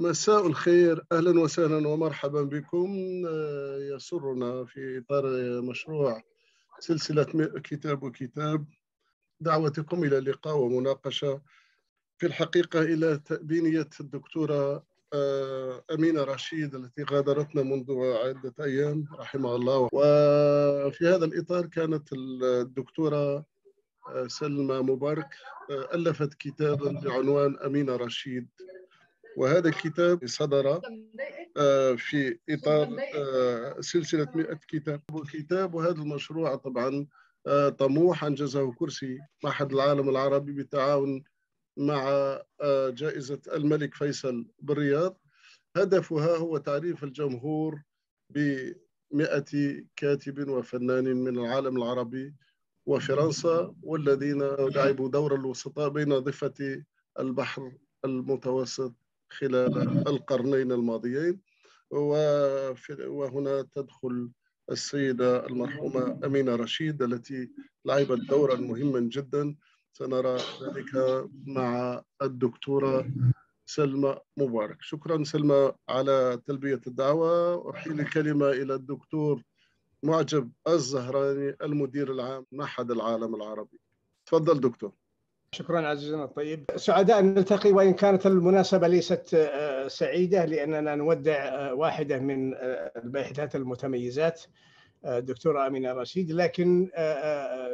مساء الخير أهلا وسهلا ومرحبا بكم. يسرنا في إطار مشروع سلسلة كتاب وكتاب. دعوتكم إلى لقاء ومناقشة. في الحقيقة إلى تأبينية الدكتورة آه، أمينة رشيد التي غادرتنا منذ عدة أيام رحمها الله. وفي هذا الإطار كانت الدكتورة آه، سلمى مبارك آه، ألفت كتابا بعنوان أمينة رشيد. وهذا الكتاب صدر في إطار سلسلة 100 كتاب. وكتاب وهذا المشروع طبعا طموح أنجزه كرسي معهد العالم العربي بالتعاون مع آه، جائزة الملك فيصل بالرياض. هدفها هو تعريف الجمهور بمئة كاتب وفنان من العالم العربي وفرنسا والذين لعبوا دور الوسطاء بين ضفة البحر المتوسط خلال القرنين الماضيين وهنا تدخل السيدة المرحومة أمينة رشيد التي لعبت دورا مهما جدا. سنرى ذلك مع الدكتورة سلمى مبارك. شكرا سلمى على تلبية الدعوة. أحيل الكلمة إلى الدكتور معجب الزهراني المدير العام معهد العالم العربي. تفضل دكتور. شكرا عزيزنا الطيب سعداء أن نلتقي وإن كانت المناسبة ليست آه، سعيدة لأننا نودع آه، واحدة من آه، الباحثات المتميزات الدكتورة أمينة رشيد. لكن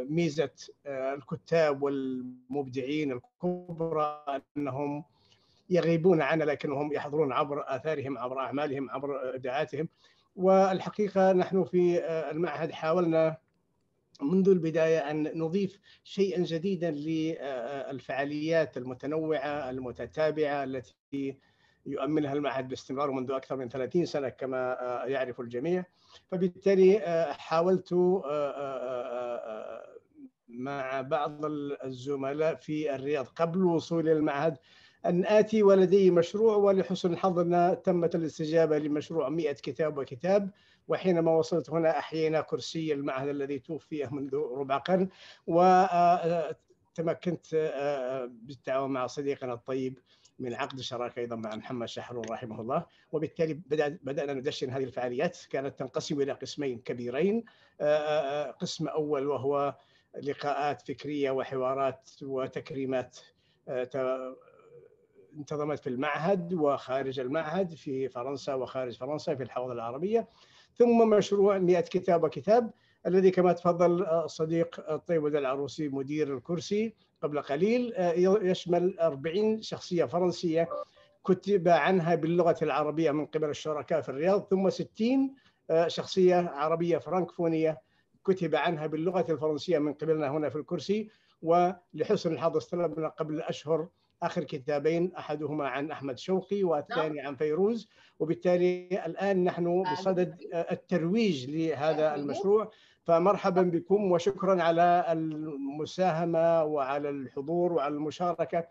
ميزة الكتاب والمبدعين الكبرى أنهم يغيبون عنا لكنهم يحضرون عبر آثارهم عبر أعمالهم عبر إبداعاتهم. والحقيقة نحن في المعهد حاولنا منذ البداية أن نضيف شيئا جديدا للفعاليات المتنوعة المتتابعة التي يؤمنها المعهد باستمرار منذ أكثر من 30 سنة كما يعرف الجميع. فبالتالي حاولت مع بعض الزملاء في الرياض قبل وصولي للمعهد أن آتي ولدي مشروع ولحسن حظنا تمت الاستجابة لمشروع 100 كتاب وكتاب. وحينما وصلت هنا أحيينا كرسي المعهد الذي توفي منذ ربع قرن وتمكنت بالتعاون مع صديقنا الطيب من عقد الشراكه أيضا مع محمد شحرور رحمه الله. وبالتالي بدأنا ندشن هذه الفعاليات. كانت تنقسم إلى قسمين كبيرين آه، آه، آه، قسم أول وهو لقاءات فكرية وحوارات وتكريمات انتظمت في المعهد وخارج المعهد في فرنسا وخارج فرنسا في الحوض العربية. ثم مشروع 100 كتاب وكتاب الذي كما تفضل الصديق الطيب العروسي مدير الكرسي قبل قليل يشمل 40 شخصية فرنسية كتب عنها باللغة العربية من قبل الشركاء في الرياض ثم 60 آه، شخصية عربية فرانكفونية كتب عنها باللغة الفرنسية من قبلنا هنا في الكرسي ولحسن الحظ استلمنا قبل أشهر آخر كتابين أحدهما عن أحمد شوقي والثاني عن فيروز. وبالتالي الآن نحن بصدد آه، الترويج لهذا المشروع. فمرحبا بكم وشكرا على المساهمة وعلى الحضور وعلى المشاركة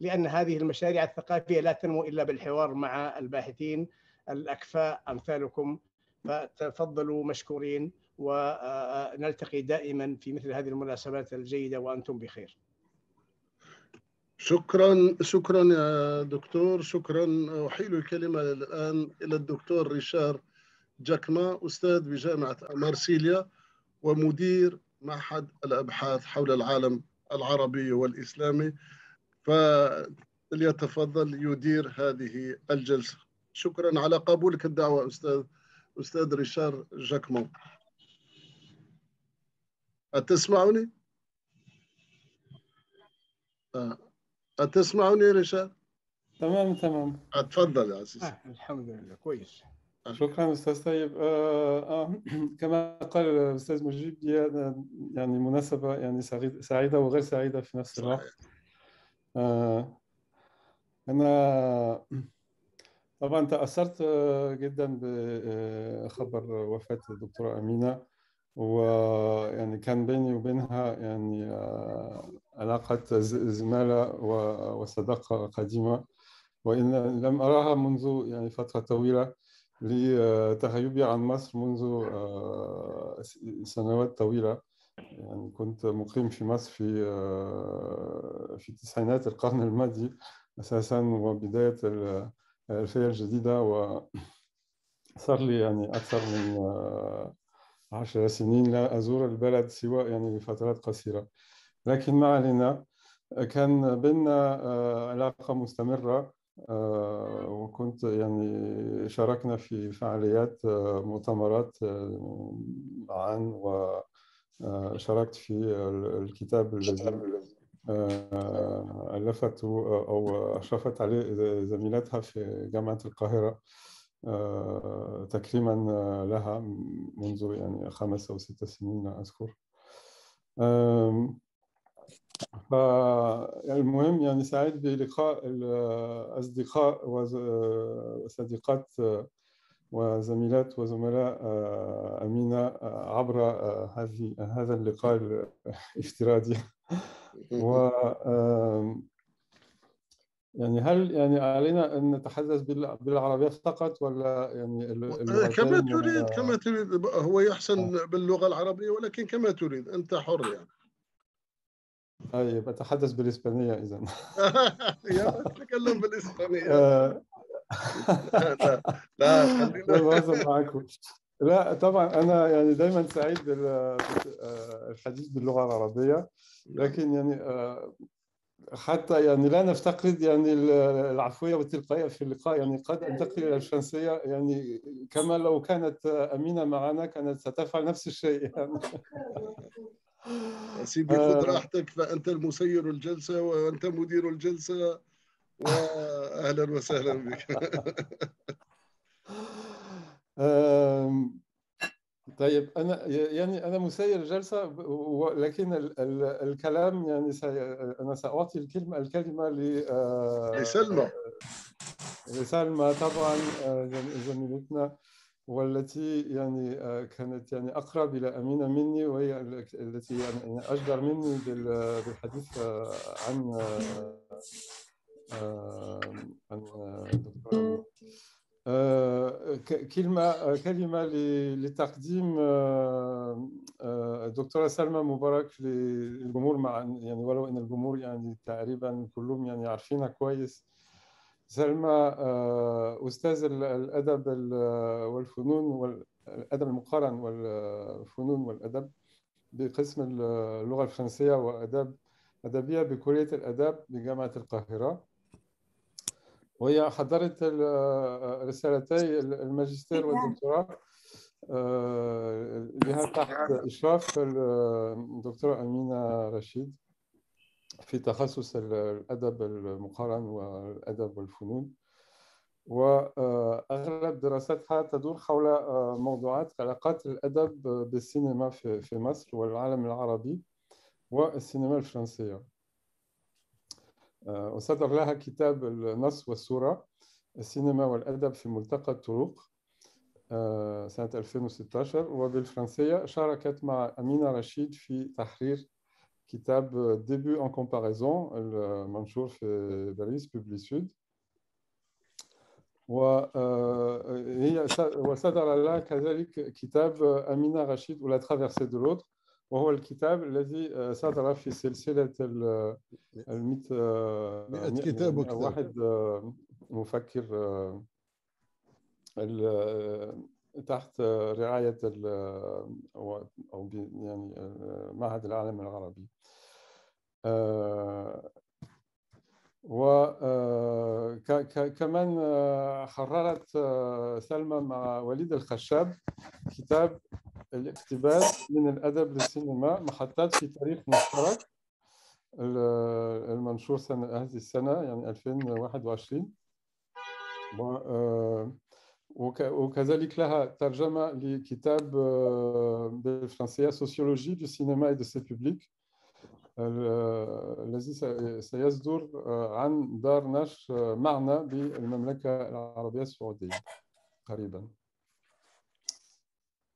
لأن هذه المشاريع الثقافية لا تنمو إلا بالحوار مع الباحثين الأكفاء أمثالكم. فتفضلوا مشكورين ونلتقي دائما في مثل هذه المناسبات الجيدة وأنتم بخير. شكرا شكرا يا دكتور شكرا أحيل الكلمة الآن إلى الدكتور ريشار جاكما أستاذ بجامعة مارسيليا ومدير معهد الأبحاث حول العالم العربي والإسلامي فليتفضل يدير هذه الجلسة شكرا على قبولك الدعوة أستاذ أستاذ ريشار جاكمون أتسمعني؟ آه. أتسمعني ريشار؟ تمام تمام. أتفضل يا عزيزي آه الحمد لله كويس. شكرا أستاذ طيب. آه آه كما قال الأستاذ مجيب يعني مناسبة يعني سعيدة وغير سعيدة في نفس الوقت. آه أنا طبعا تأثرت جدا بخبر وفاة الدكتورة أمينة. ويعني كان بيني وبينها يعني آه، علاقة زمالة وصداقة قديمة. وإن لم أراها منذ يعني فترة طويلة لتغيبي عن مصر منذ آه، سنوات طويلة. يعني كنت مقيم في مصر في آه، في تسعينات القرن الماضي أساسا وبداية الألفية الجديدة. وصار لي يعني أكثر من عشر سنين لا أزور البلد سواء يعني لفترات قصيرة. لكن ما علينا كان بيننا علاقة مستمرة وكنت يعني شاركنا في فعاليات مؤتمرات معا وشاركت في الكتاب الذي ألفته أو أشرفت عليه زميلتها في جامعة القاهرة. تكريما لها منذ يعني خمس أو ست سنين لا أذكر. فالمهم يعني سعيد بلقاء الأصدقاء وصديقات وزميلات وزملاء أمينة عبر هذه هذا اللقاء الافتراضي. و يعني هل يعني علينا أن نتحدث بالعربية فقط ولا يعني كما تريد كما تريد هو يحسن باللغة العربية ولكن كما تريد أنت حر يعني. طيب أتحدث بالإسبانية اذا. يا تكلم بالإسبانية. لا لا لا خلينا. معكم لا طبعا أنا يعني دائما سعيد بالحديث باللغة العربية لكن يعني حتى يعني لا نفتقد يعني العفوية والتلقائية في اللقاء. يعني قد انتقل إلى الفرنسية يعني كما لو كانت أمينة معنا كانت ستفعل نفس الشيء. يعني. سيدي خذ راحتك فأنت المسير الجلسة وأنت مدير الجلسة واهلا وسهلا بك. طيب أنا يعني أنا مسير جلسة ولكن ال ال الكلام يعني سي أنا سأعطي الكلمة الكلمة ل لسلمى. لسلمى طبعا زميلتنا والتي يعني كانت يعني أقرب إلى أمينة مني وهي التي يعني أجدر مني بالحديث عن عن دكتور كلمة كلمة لتقديم الدكتورة سلمى مبارك للجمهور مع يعني ولو ان الجمهور يعني تقريبا كلهم يعني عارفينها كويس سلمى أستاذ الادب والفنون والادب المقارن والفنون والادب بقسم اللغة الفرنسيه واداب ادبيه بكليه الاداب بجامعه القاهره وهي حضرت رسالتي الماجستير والدكتوراه. لها تحت إشراف الدكتورة أمينة رشيد في تخصص الأدب المقارن والأدب والفنون. وأغلب دراستها تدور حول موضوعات علاقات الأدب بالسينما في مصر والعالم العربي والسينما الفرنسية. وصدر لها كتاب النص والصورة السينما والأدب في ملتقى الطرق سنة 2016 وبالفرنسية شاركت مع أمينة رشيد في تحرير كتاب Débats en comparaison المنشور في باريس Publisud وهي وصدر لها كذلك كتاب أمينة رشيد ou la traversée de l'autre. وهو الكتاب الذي صدر في سلسلة المئة 100 كتاب وكتاب. واحد مفكر تحت رعاية أو يعني معهد العالم العربي. وكمان حررت سلمى مع وليد الخشاب كتاب الاقتباس من الأدب للسينما محطات في تاريخ مشترك المنشور سنة هذه السنة يعني 2021 وكذلك لها ترجمة لكتاب بالفرنسية سوسيولوجي du cinéma et de ses publics. الذي سيصدر عن دار نشر معنا بالمملكة العربية السعودية قريبا.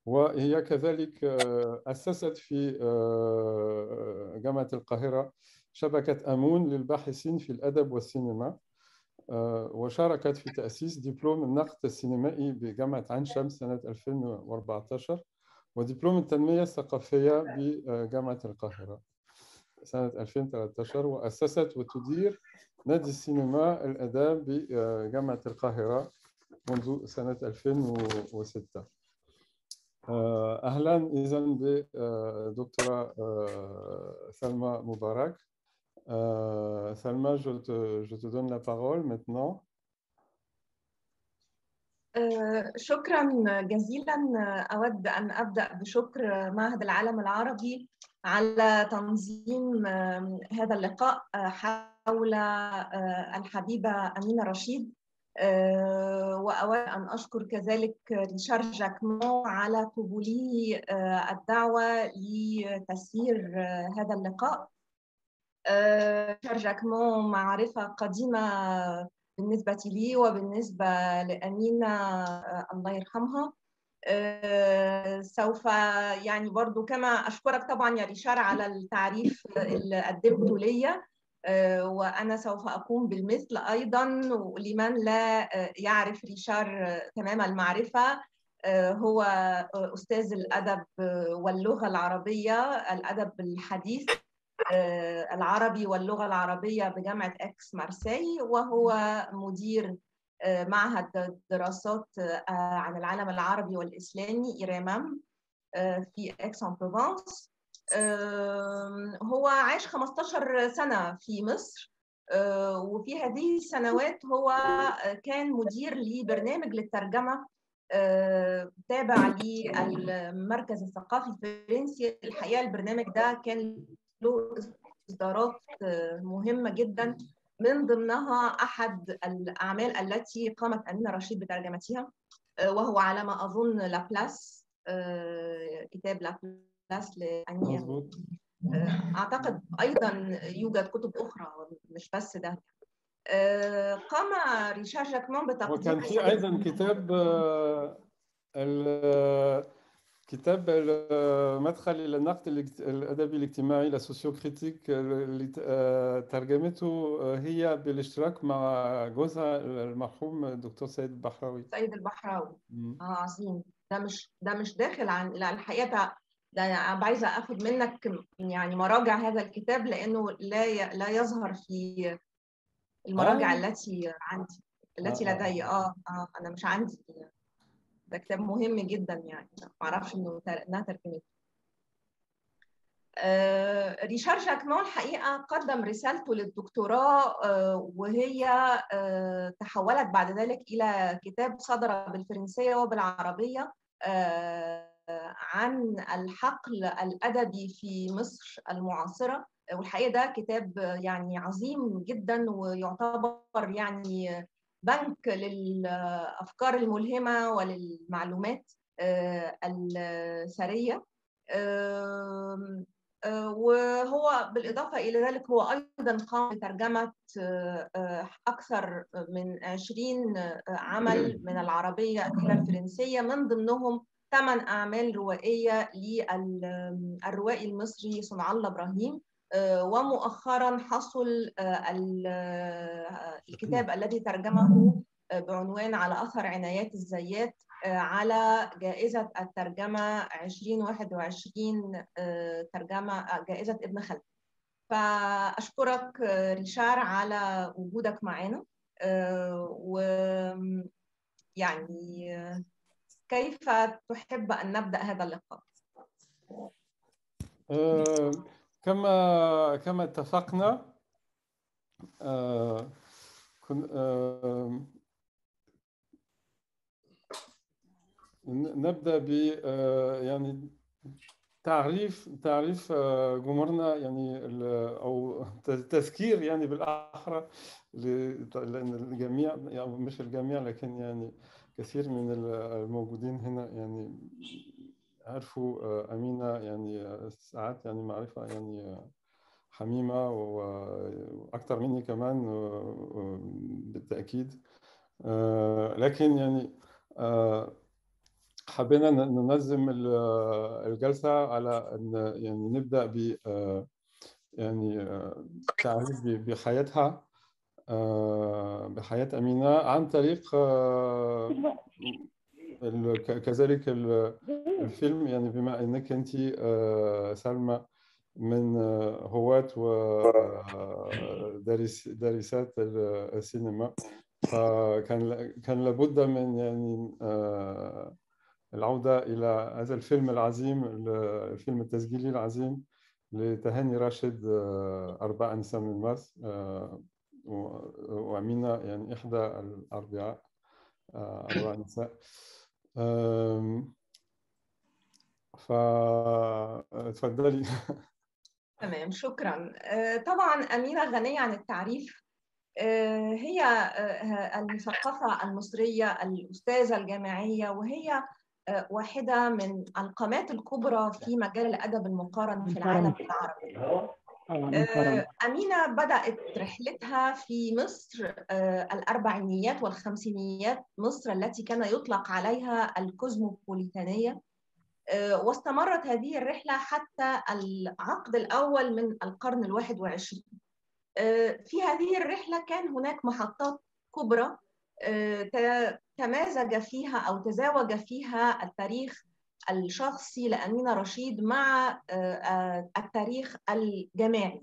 وهي كذلك أسست في جامعة القاهرة شبكة أمون للباحثين في الأدب والسينما وشاركت في تأسيس دبلوم النقد السينمائي بجامعة عين شمس سنة 2014 ودبلوم التنمية الثقافية بجامعة القاهرة. سنة 2013 وأسست وتدير نادي السينما الآداب بجامعة القاهرة منذ سنة 2006 أهلا إذا بدكتورة سلمى مبارك. Salma, je te, je te donne la parole maintenant. شكرا جزيلا. أود أن أبدأ بشكر معهد العالم العربي على تنظيم هذا اللقاء حول الحبيبة أمينة رشيد. وأود أن أشكر كذلك ريشار جاكمو على قبوله الدعوة لتسيير هذا اللقاء. ريشار جاكمو معرفة قديمة بالنسبة لي وبالنسبة لأمينة الله يرحمها. سوف يعني برضو كما أشكرك طبعا يا ريشار على التعريف اللي قدمته ليا. وأنا سوف أقوم بالمثل أيضا لمن لا يعرف ريشار تمام المعرفة. هو أستاذ الأدب واللغة العربية الأدب الحديث العربي واللغة العربية بجامعة إكس مارسي وهو مدير معهد دراسات عن العالم العربي والإسلامي IREMAM في إكس أن بروفانس هو عاش 15 سنة في مصر وفي هذه السنوات هو كان مدير لبرنامج للترجمة تابع للمركز الثقافي الفرنسي. الحقيقة البرنامج ده كان له إصدارات مهمة جدا. من ضمنها أحد الأعمال التي قامت أمينة رشيد بترجمتها وهو على ما أظن La Place كتاب La Place لآني إرنو أعتقد أيضا يوجد كتب أخرى مش بس ده. قام ريشار جاكمان بتقديم وكان في أيضا كتاب كتاب مدخل إلى النقد الأدبي الاجتماعي لا سوسيوكريتيك اللي ترجمته هي بالاشتراك مع جوزها المرحوم الدكتور سيد البحراوي. سيد البحراوي. آه عظيم. ده مش ده مش داخل عن لا الحقيقة ده أنا عايزة آخد منك يعني مراجع هذا الكتاب لأنه لا ي... لا يظهر في المراجع آه. التي عندي التي آه. لدي. آه آه أنا مش عندي. ده كتاب مهم جدا يعني. ما أعرفش إنه إنها ترجمته. آه ريشار جاكمان الحقيقة قدم رسالته للدكتوراه آه وهي آه تحولت بعد ذلك إلى كتاب صدر بالفرنسية وبالعربية عن الحقل الأدبي في مصر المعاصرة. والحقيقة ده كتاب يعني عظيم جدا ويعتبر يعني بنك للأفكار الملهمة وللمعلومات السرية. وهو بالإضافة إلى ذلك هو أيضا قام بترجمة أكثر من 20 عمل من العربية إلى الفرنسية من ضمنهم ثمان أعمال روائية للروائي المصري صنع الله إبراهيم. ومؤخرا حصل الكتاب الذي ترجمه بعنوان على أثر عنايات الزيات على جائزة الترجمة 2021 ترجمة جائزة ابن خلدون. فأشكرك ريشار على وجودك معنا و يعني كيف تحب أن نبدأ هذا اللقاء؟ كما كما اتفقنا آه آه نبدأ ب آه يعني تعريف تعريف جمهورنا يعني أو تذكير يعني بالاحرى لأن الجميع يعني مش الجميع لكن يعني كثير من الموجودين هنا يعني عرفوا أمينة يعني ساعات يعني معرفة يعني حميمة وأكثر مني كمان بالتأكيد. لكن يعني حبينا ننظم الجلسة على أن يعني نبدأ ب يعني تعريف بحياتها بحياة أمينة عن طريق كذلك الفيلم يعني بما إنك أنت سلمى من هواة ودارسات السينما فكان كان لابد من يعني العودة إلى هذا الفيلم العظيم الفيلم التسجيلي العظيم لتهاني راشد أربع نساء من مارس وأمينة يعني إحدى الأربعاء أربع نساء فتفضلي تمام شكرا. طبعا أمينة غنية عن التعريف. هي المثقفة المصرية الأستاذة الجامعية وهي واحدة من القامات الكبرى في مجال الأدب المقارن في العالم العربي. أمينة بدأت رحلتها في مصر الأربعينيات والخمسينيات مصر التي كان يطلق عليها الكوزموبوليتانية. واستمرت هذه الرحلة حتى العقد الأول من القرن الواحد وعشرين. في هذه الرحلة كان هناك محطات كبرى تمازج فيها أو تزاوج فيها التاريخ الشخصي لأمينة رشيد مع التاريخ الجماعي.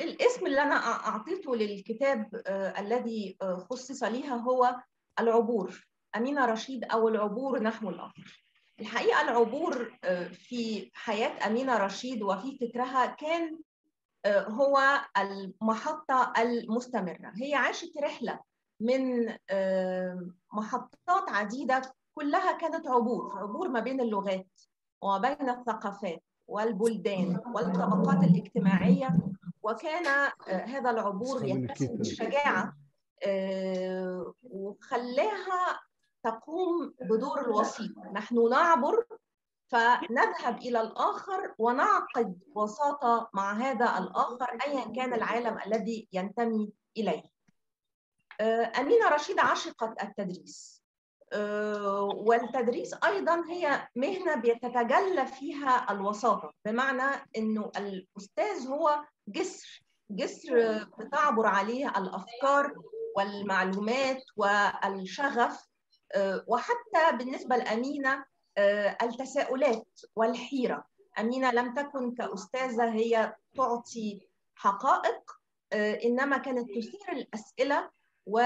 الاسم اللي أنا أعطيته للكتاب الذي خصص ليها هو العبور. أمينة رشيد أو العبور نحو الآخر الحقيقة العبور في حياة أمينة رشيد وفي فكرها كان هو المحطة المستمرة. هي عاشت رحلة من محطات عديدة كلها كانت عبور عبور ما بين اللغات وما بين الثقافات والبلدان والطبقات الاجتماعية. وكان هذا العبور يتسم بالشجاعة وخلاها تقوم بدور الوسيط. نحن نعبر فنذهب إلى الآخر ونعقد وساطة مع هذا الآخر أيا كان العالم الذي ينتمي إليه. أمينة رشيد عشقت التدريس. والتدريس أيضا هي مهنة بيتتجلى فيها الوساطة بمعنى أنه الأستاذ هو جسر جسر بتعبر عليه الأفكار والمعلومات والشغف. وحتى بالنسبة لأمينة التساؤلات والحيرة. أمينة لم تكن كأستاذة هي تعطي حقائق إنما كانت تثير الأسئلة و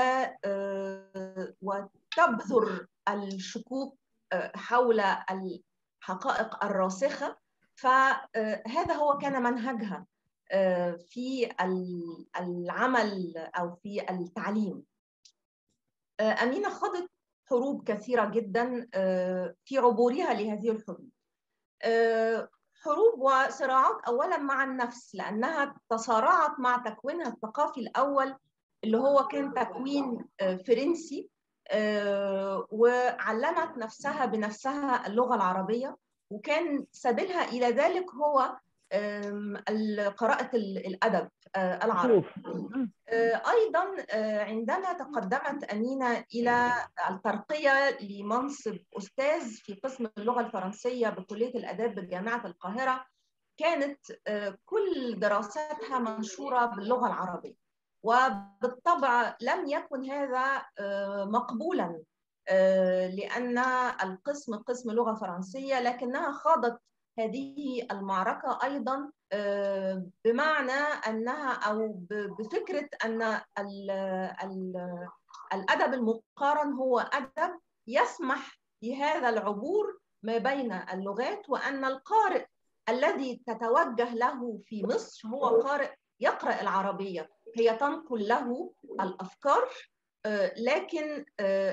وتبذر الشكوك حول الحقائق الراسخة. فهذا هو كان منهجها في العمل أو في التعليم. أمينة خضت حروب كثيرة جدا في عبورها لهذه الحروب. حروب وصراعات أولا مع النفس لأنها تصارعت مع تكوينها الثقافي الأول اللي هو كان تكوين فرنسي وعلمت نفسها بنفسها اللغة العربية وكان سبيلها إلى ذلك هو قراءة الأدب العربي. أيضا عندما تقدمت أمينة إلى الترقية لمنصب أستاذ في قسم اللغة الفرنسية بكلية الآداب بجامعة القاهرة كانت كل دراساتها منشورة باللغة العربية. وبالطبع لم يكن هذا مقبولا لأن القسم قسم لغة فرنسية لكنها خاضت هذه المعركة أيضا بمعنى أنها أو بفكرة أن الأدب المقارن هو أدب يسمح بهذا العبور ما بين اللغات وأن القارئ الذي تتوجه له في مصر هو قارئ يقرأ العربية. هي تنقل له الأفكار لكن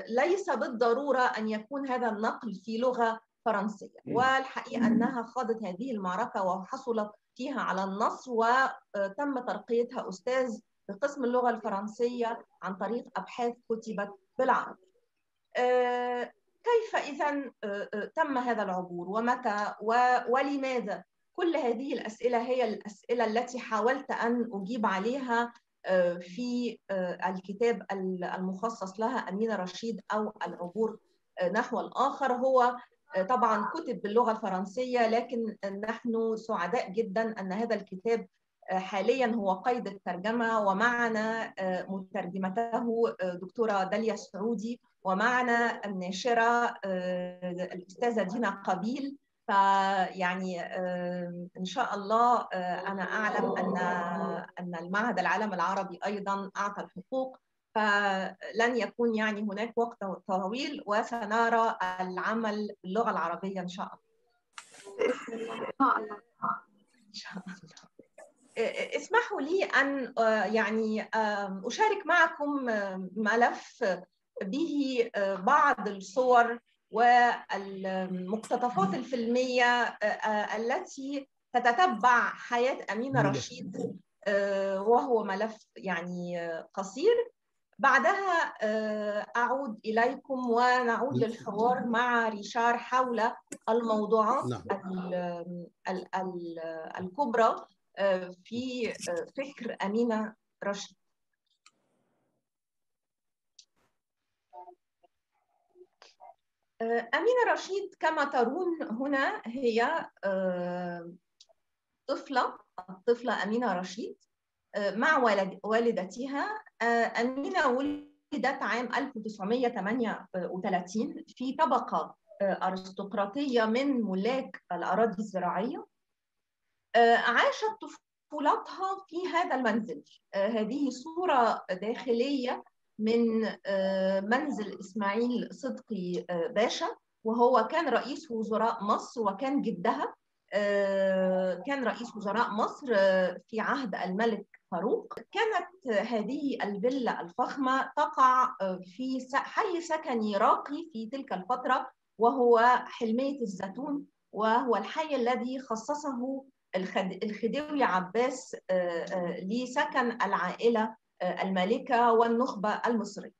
ليس بالضرورة أن يكون هذا النقل في لغة فرنسية. والحقيقة أنها خاضت هذه المعركة وحصلت فيها على النصر وتم ترقيتها أستاذ بقسم اللغة الفرنسية عن طريق أبحاث كتبت بالعربي. كيف إذا تم هذا العبور؟ ومتى؟ ولماذا؟ كل هذه الأسئلة هي الأسئلة التي حاولت أن أجيب عليها في الكتاب المخصص لها أمينة رشيد أو العبور نحو الآخر. هو طبعا كتب باللغة الفرنسية لكن نحن سعداء جدا أن هذا الكتاب حاليا هو قيد الترجمة. ومعنا مترجمته دكتورة داليا السعودي ومعنا الناشرة الأستاذة دينا قبيل. فيعني إن شاء الله أنا أعلم أن أن المعهد العالم العربي أيضا أعطى الحقوق فلن يكون يعني هناك وقت طويل وسنرى العمل باللغة العربية إن شاء الله. إن شاء الله. اسمحوا لي أن يعني أشارك معكم ملف به بعض الصور والمقتطفات الفيلمية التي تتتبع حياة أمينة رشيد وهو ملف يعني قصير. بعدها أعود إليكم ونعود للحوار مع ريشار حول الموضوعات نعم. الكبرى في فكر أمينة رشيد. أمينة رشيد كما ترون هنا هي طفلة الطفلة أمينة رشيد مع والدتها. أمينة ولدت عام 1938 في طبقة أرستقراطية من ملاك الأراضي الزراعية. عاشت طفولتها في هذا المنزل. هذه صورة داخلية من منزل إسماعيل صدقي باشا وهو كان رئيس وزراء مصر وكان جدها كان رئيس وزراء مصر في عهد الملك فاروق. كانت هذه الفيلا الفخمة تقع في حي سكني راقي في تلك الفترة وهو حلمية الزيتون وهو الحي الذي خصصه الخديوي عباس لسكن العائلة المالكة والنخبة المصرية.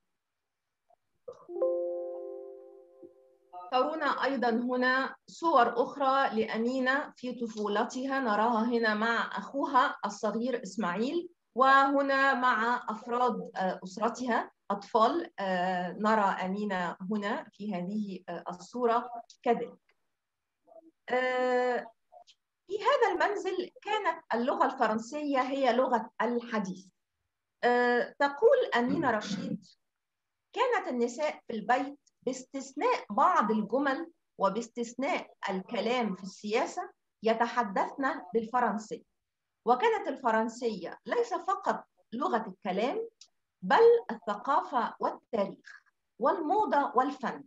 ترون أيضا هنا صور أخرى لأمينة في طفولتها. نراها هنا مع أخوها الصغير إسماعيل وهنا مع أفراد أسرتها أطفال. نرى أمينة هنا في هذه الصورة كذلك. في هذا المنزل كانت اللغة الفرنسية هي لغة الحديث. تقول أمينة رشيد كانت النساء في البيت باستثناء بعض الجمل وباستثناء الكلام في السياسة يتحدثن بالفرنسية وكانت الفرنسية ليس فقط لغة الكلام بل الثقافة والتاريخ والموضة والفن.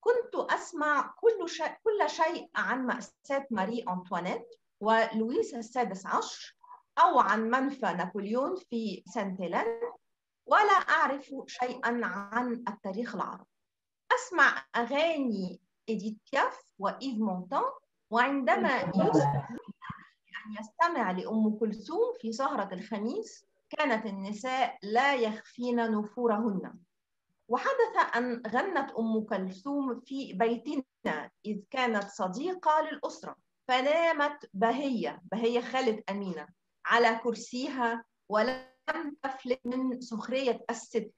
كنت أسمع كل شيء, كل شيء عن مأساة ماري أنطوانيت ولويس السادس عشر أو عن منفى نابليون في سانتيلان ولا أعرف شيئا عن التاريخ العربي. أسمع أغاني إديت بياف وإيف مونتان وعندما أن يستمع لأم كلثوم في سهرة الخميس كانت النساء لا يخفين نفورهن. وحدث أن غنت أم كلثوم في بيتنا إذ كانت صديقة للأسرة فنامت بهية بهية خالد أمينة. على كرسيها ولم تفلت من سخرية الست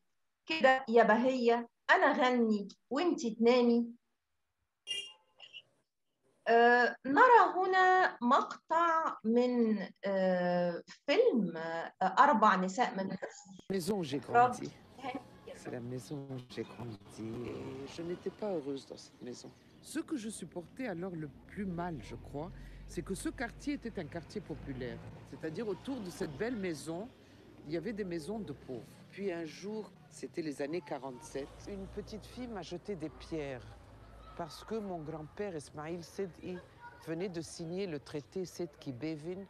كده يا بهية أنا غني وانتي تنامي آه نرى هنا مقطع من آه فيلم آه أربع نساء من grandi. C'est la maison où j'ai grandi et je n'étais pas heureuse dans cette maison. Ce que je supportais alors le plus mal, je crois, c'est que ce quartier était un quartier populaire. C'est-à-dire autour de cette belle maison, il y avait des maisons de pauvres. Puis un jour, c'était les années 47, une petite fille m'a jeté des pierres parce que mon grand-père Ismail Sedi venait de signer le traité Sedki Bevin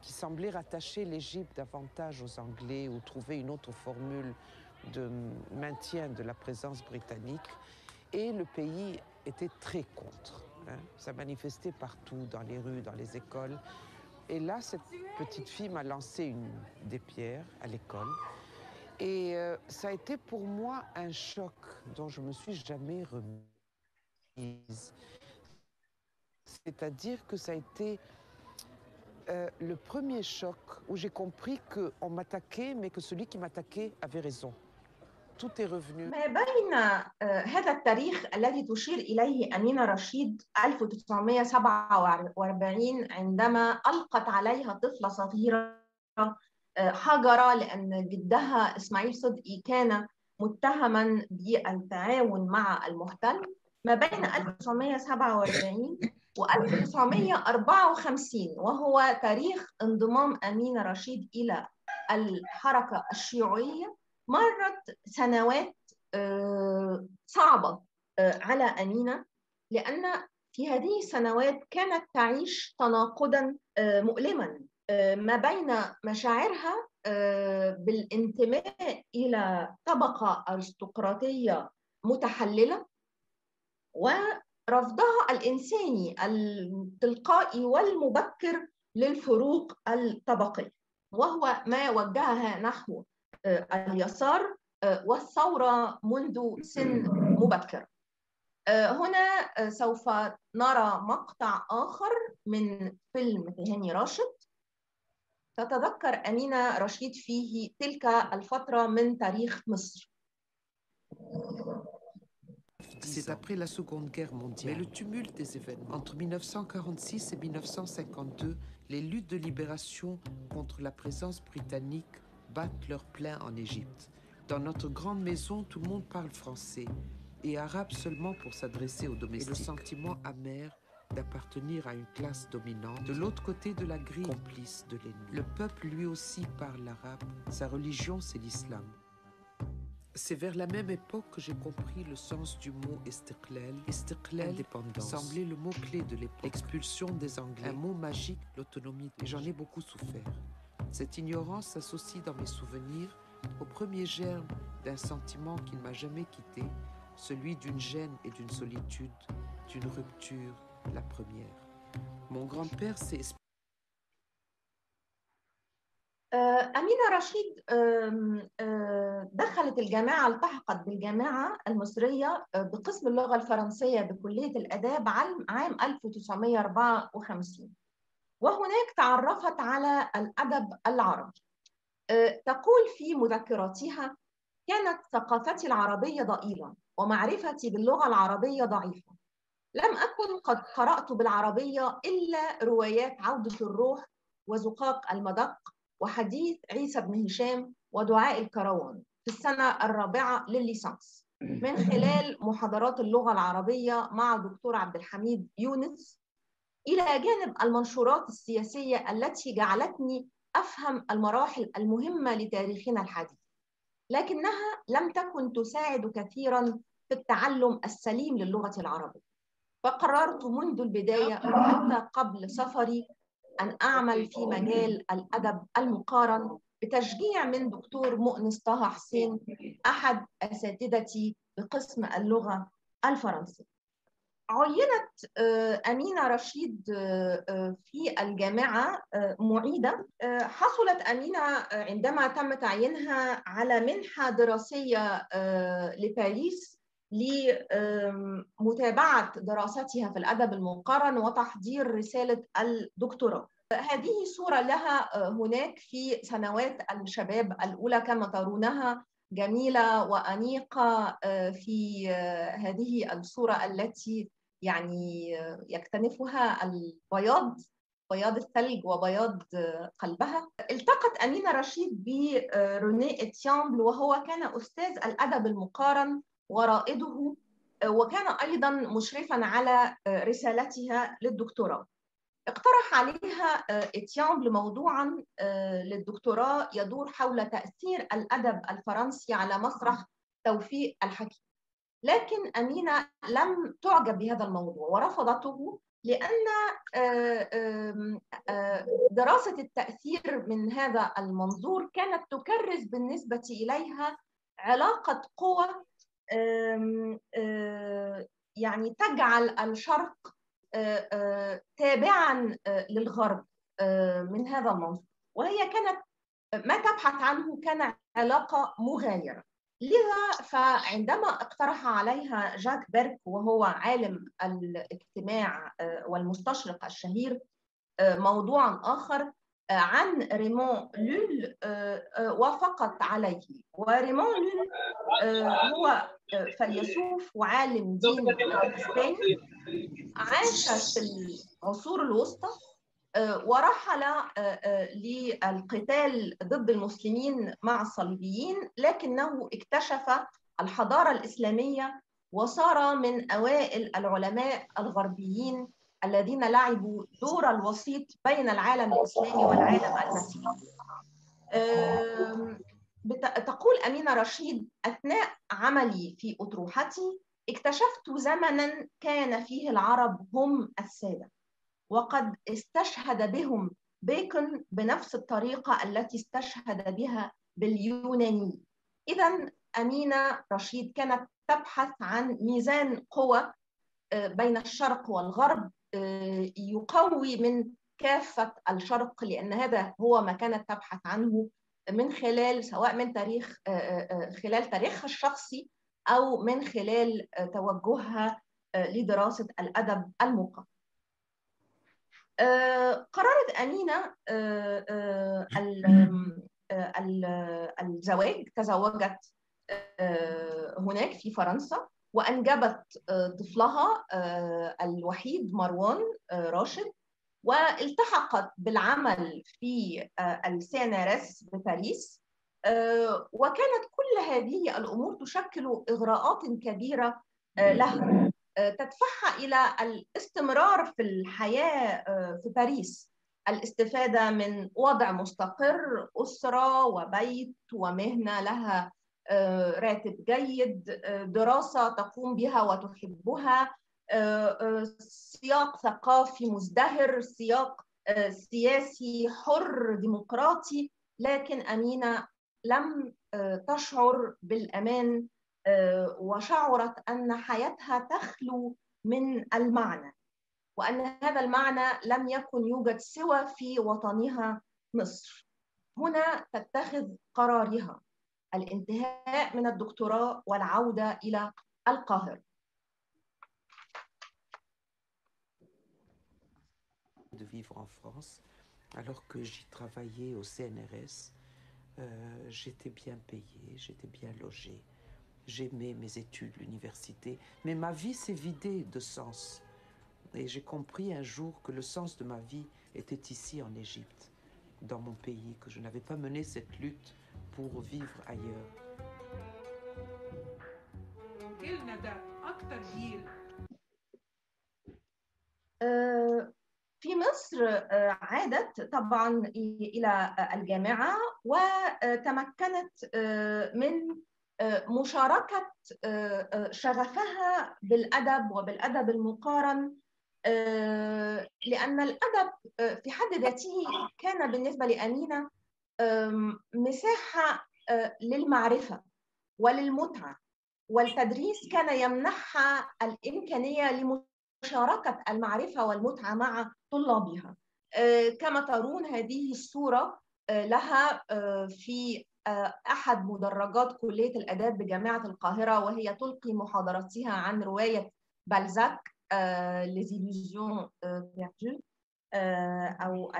qui semblait rattacher l'Égypte davantage aux Anglais ou trouver une autre formule de maintien de la présence britannique. Et le pays était très contre. Hein. Ça manifestait partout, dans les rues, dans les écoles. Et là, cette petite fille m'a lancé une, des pierres à l'école. Et euh, ça a été pour moi un choc dont je me suis jamais remise. C'est-à-dire que ça a été euh, le premier choc où j'ai compris qu'on m'attaquait, mais que celui qui m'attaquait avait raison. Tout est revenu. ما بين هذا التاريخ الذي تشير إليه أمينة رشيد 1947 عندما ألقت عليها طفلة صغيرة حجرة لأن جدها إسماعيل صدقي كان متهما بالتعاون مع المحتل ما بين 1947 و1954 وهو تاريخ انضمام أمينة رشيد إلى الحركة الشيوعية مرت سنوات آه، صعبة آه، على أمينة لأن في هذه السنوات كانت تعيش تناقضا آه، مؤلما ما بين مشاعرها بالانتماء إلى طبقة أرستقراطية متحللة ورفضها الإنساني التلقائي والمبكر للفروق الطبقية وهو ما وجهها نحو اليسار والثورة منذ سن مبكر هنا سوف نرى مقطع آخر من فيلم تهاني راشد تتذكر أمينة رشيد فيه تلك الفترة من تاريخ مصر C'est après la Seconde Guerre mondiale. Mais le tumulte des événements. Entre 1946 et 1952, les luttes de libération contre la présence britannique battent leur plein en Égypte. Dans notre grande maison, tout le monde parle français et arabe seulement pour s'adresser aux domestiques. Et le sentiment amer d'appartenir à une classe dominante, de l'autre côté de la grille, complice de l'ennemi. Le peuple lui aussi parle l'arabe, sa religion c'est l'islam. C'est vers la même époque que j'ai compris le sens du mot. Istiqlal, indépendance, semblait le mot-clé de l'époque. L'expulsion des Anglais, un mot magique, l'autonomie. Et j'en ai beaucoup souffert. Cette ignorance s'associe dans mes souvenirs au premier germe d'un sentiment qui ne m'a jamais quitté, celui d'une gêne et d'une solitude, d'une rupture, la première. Mon grand-père s'est أمينة رشيد دخلت الجامعة التحقت بالجامعة المصرية بقسم اللغة الفرنسية بكلية الآداب عام 1954 وهناك تعرفت على الأدب العربي. تقول في مذكراتها كانت ثقافتي العربية ضئيلة ومعرفتي باللغة العربية ضعيفة. لم أكن قد قرأت بالعربية إلا روايات عودة الروح وزقاق المدق وحديث عيسى بن هشام ودعاء الكروان في السنة الرابعة للليسانس. من خلال محاضرات اللغة العربية مع دكتور عبد الحميد يونس إلى جانب المنشورات السياسية التي جعلتني أفهم المراحل المهمة لتاريخنا الحديث لكنها لم تكن تساعد كثيرا في التعلم السليم للغة العربية. فقررت منذ البداية وحتى قبل سفري أن أعمل في مجال الأدب المقارن بتشجيع من دكتور مؤنس طه حسين أحد أساتذتي بقسم اللغة الفرنسية. عينت أمينة رشيد في الجامعة معيدة. حصلت أمينة عندما تم تعيينها على منحة دراسية لباريس لمتابعة دراستها في الأدب المقارن وتحضير رسالة الدكتوراه. هذه صورة لها هناك في سنوات الشباب الأولى كما ترونها جميلة وأنيقة في هذه الصورة التي يعني يكتنفها البياض بياض الثلج وبياض قلبها. التقت أمينة رشيد برينيه إتيامبل وهو كان أستاذ الأدب المقارن ورائده وكان أيضا مشرفا على رسالتها للدكتوراه. اقترح عليها إتيامبل موضوعا للدكتوراه يدور حول تأثير الأدب الفرنسي على مسرح توفيق الحكيم. لكن أمينة لم تعجب بهذا الموضوع ورفضته لأن دراسة التأثير من هذا المنظور كانت تكرس بالنسبة إليها علاقة قوى يعني تجعل الشرق تابعا للغرب من هذا المنظور. وهي كانت ما تبحث عنه كان علاقة مغايرة. لذا فعندما اقترح عليها جاك بيرك وهو عالم الاجتماع والمستشرق الشهير موضوعا آخر عن ريمون لول وافقت عليه. وريمون لول هو فيلسوف وعالم دين إسباني عاش في العصور الوسطى. ورحل للقتال ضد المسلمين مع الصليبيين لكنه اكتشف الحضارة الإسلامية وصار من أوائل العلماء الغربيين الذين لعبوا دور الوسيط بين العالم الإسلامي والعالم المسيحي. تقول أمينة رشيد أثناء عملي في أطروحتي اكتشفت زمنا كان فيه العرب هم السادة. وقد استشهد بهم بيكون بنفس الطريقة التي استشهد بها باليوناني. إذا أمينة رشيد كانت تبحث عن ميزان قوى آه، بين الشرق والغرب آه، يقوي من كافة الشرق لأن هذا هو ما كانت تبحث عنه من خلال سواء من تاريخ آه، خلال تاريخها الشخصي أو من خلال توجهها لدراسة الأدب المقام قررت أمينة الزواج تزوجت هناك في فرنسا وأنجبت طفلها الوحيد مروان راشد والتحقت بالعمل في السينارس بباريس وكانت كل هذه الأمور تشكل إغراءات كبيرة لها تدفعها إلى الاستمرار في الحياة في باريس. الاستفادة من وضع مستقر أسرة وبيت ومهنة لها آه، راتب جيد آه، دراسة تقوم بها وتحبها آه، سياق ثقافي مزدهر سياق سياسي حر ديمقراطي. لكن أمينة لم تشعر بالأمان وشعرت أن حياتها تخلو من المعنى وأن هذا المعنى لم يكن يوجد سوى في وطنها مصر. هنا تتخذ قرارها الانتهاء من الدكتوراه والعودة إلى القاهرة. De vivre en France, alors que j'y travaillais au CNRS, euh, j'étais bien payé, j'étais bien logé, j'aimais mes études, l'université, mais ma vie s'est vidée de sens. Et j'ai compris un jour que le sens de ma vie était ici en Égypte, dans mon pays, que je n'avais pas mené cette lutte pour vivre ailleurs. في مصر عادت طبعا الى الجامعه وتمكنت من مشاركة شغفها بالأدب وبالأدب المقارن لأن الأدب في حد ذاته كان بالنسبة لأمينة مساحة للمعرفة وللمتعة والتدريس كان يمنحها الإمكانية لمشاركة المعرفة والمتعة مع طلابها. كما ترون هذه الصورة لها في أحد مدرجات كلية الأداب بجامعة القاهرة وهي تلقي محاضراتها عن رواية بالزاك les illusions perdues أو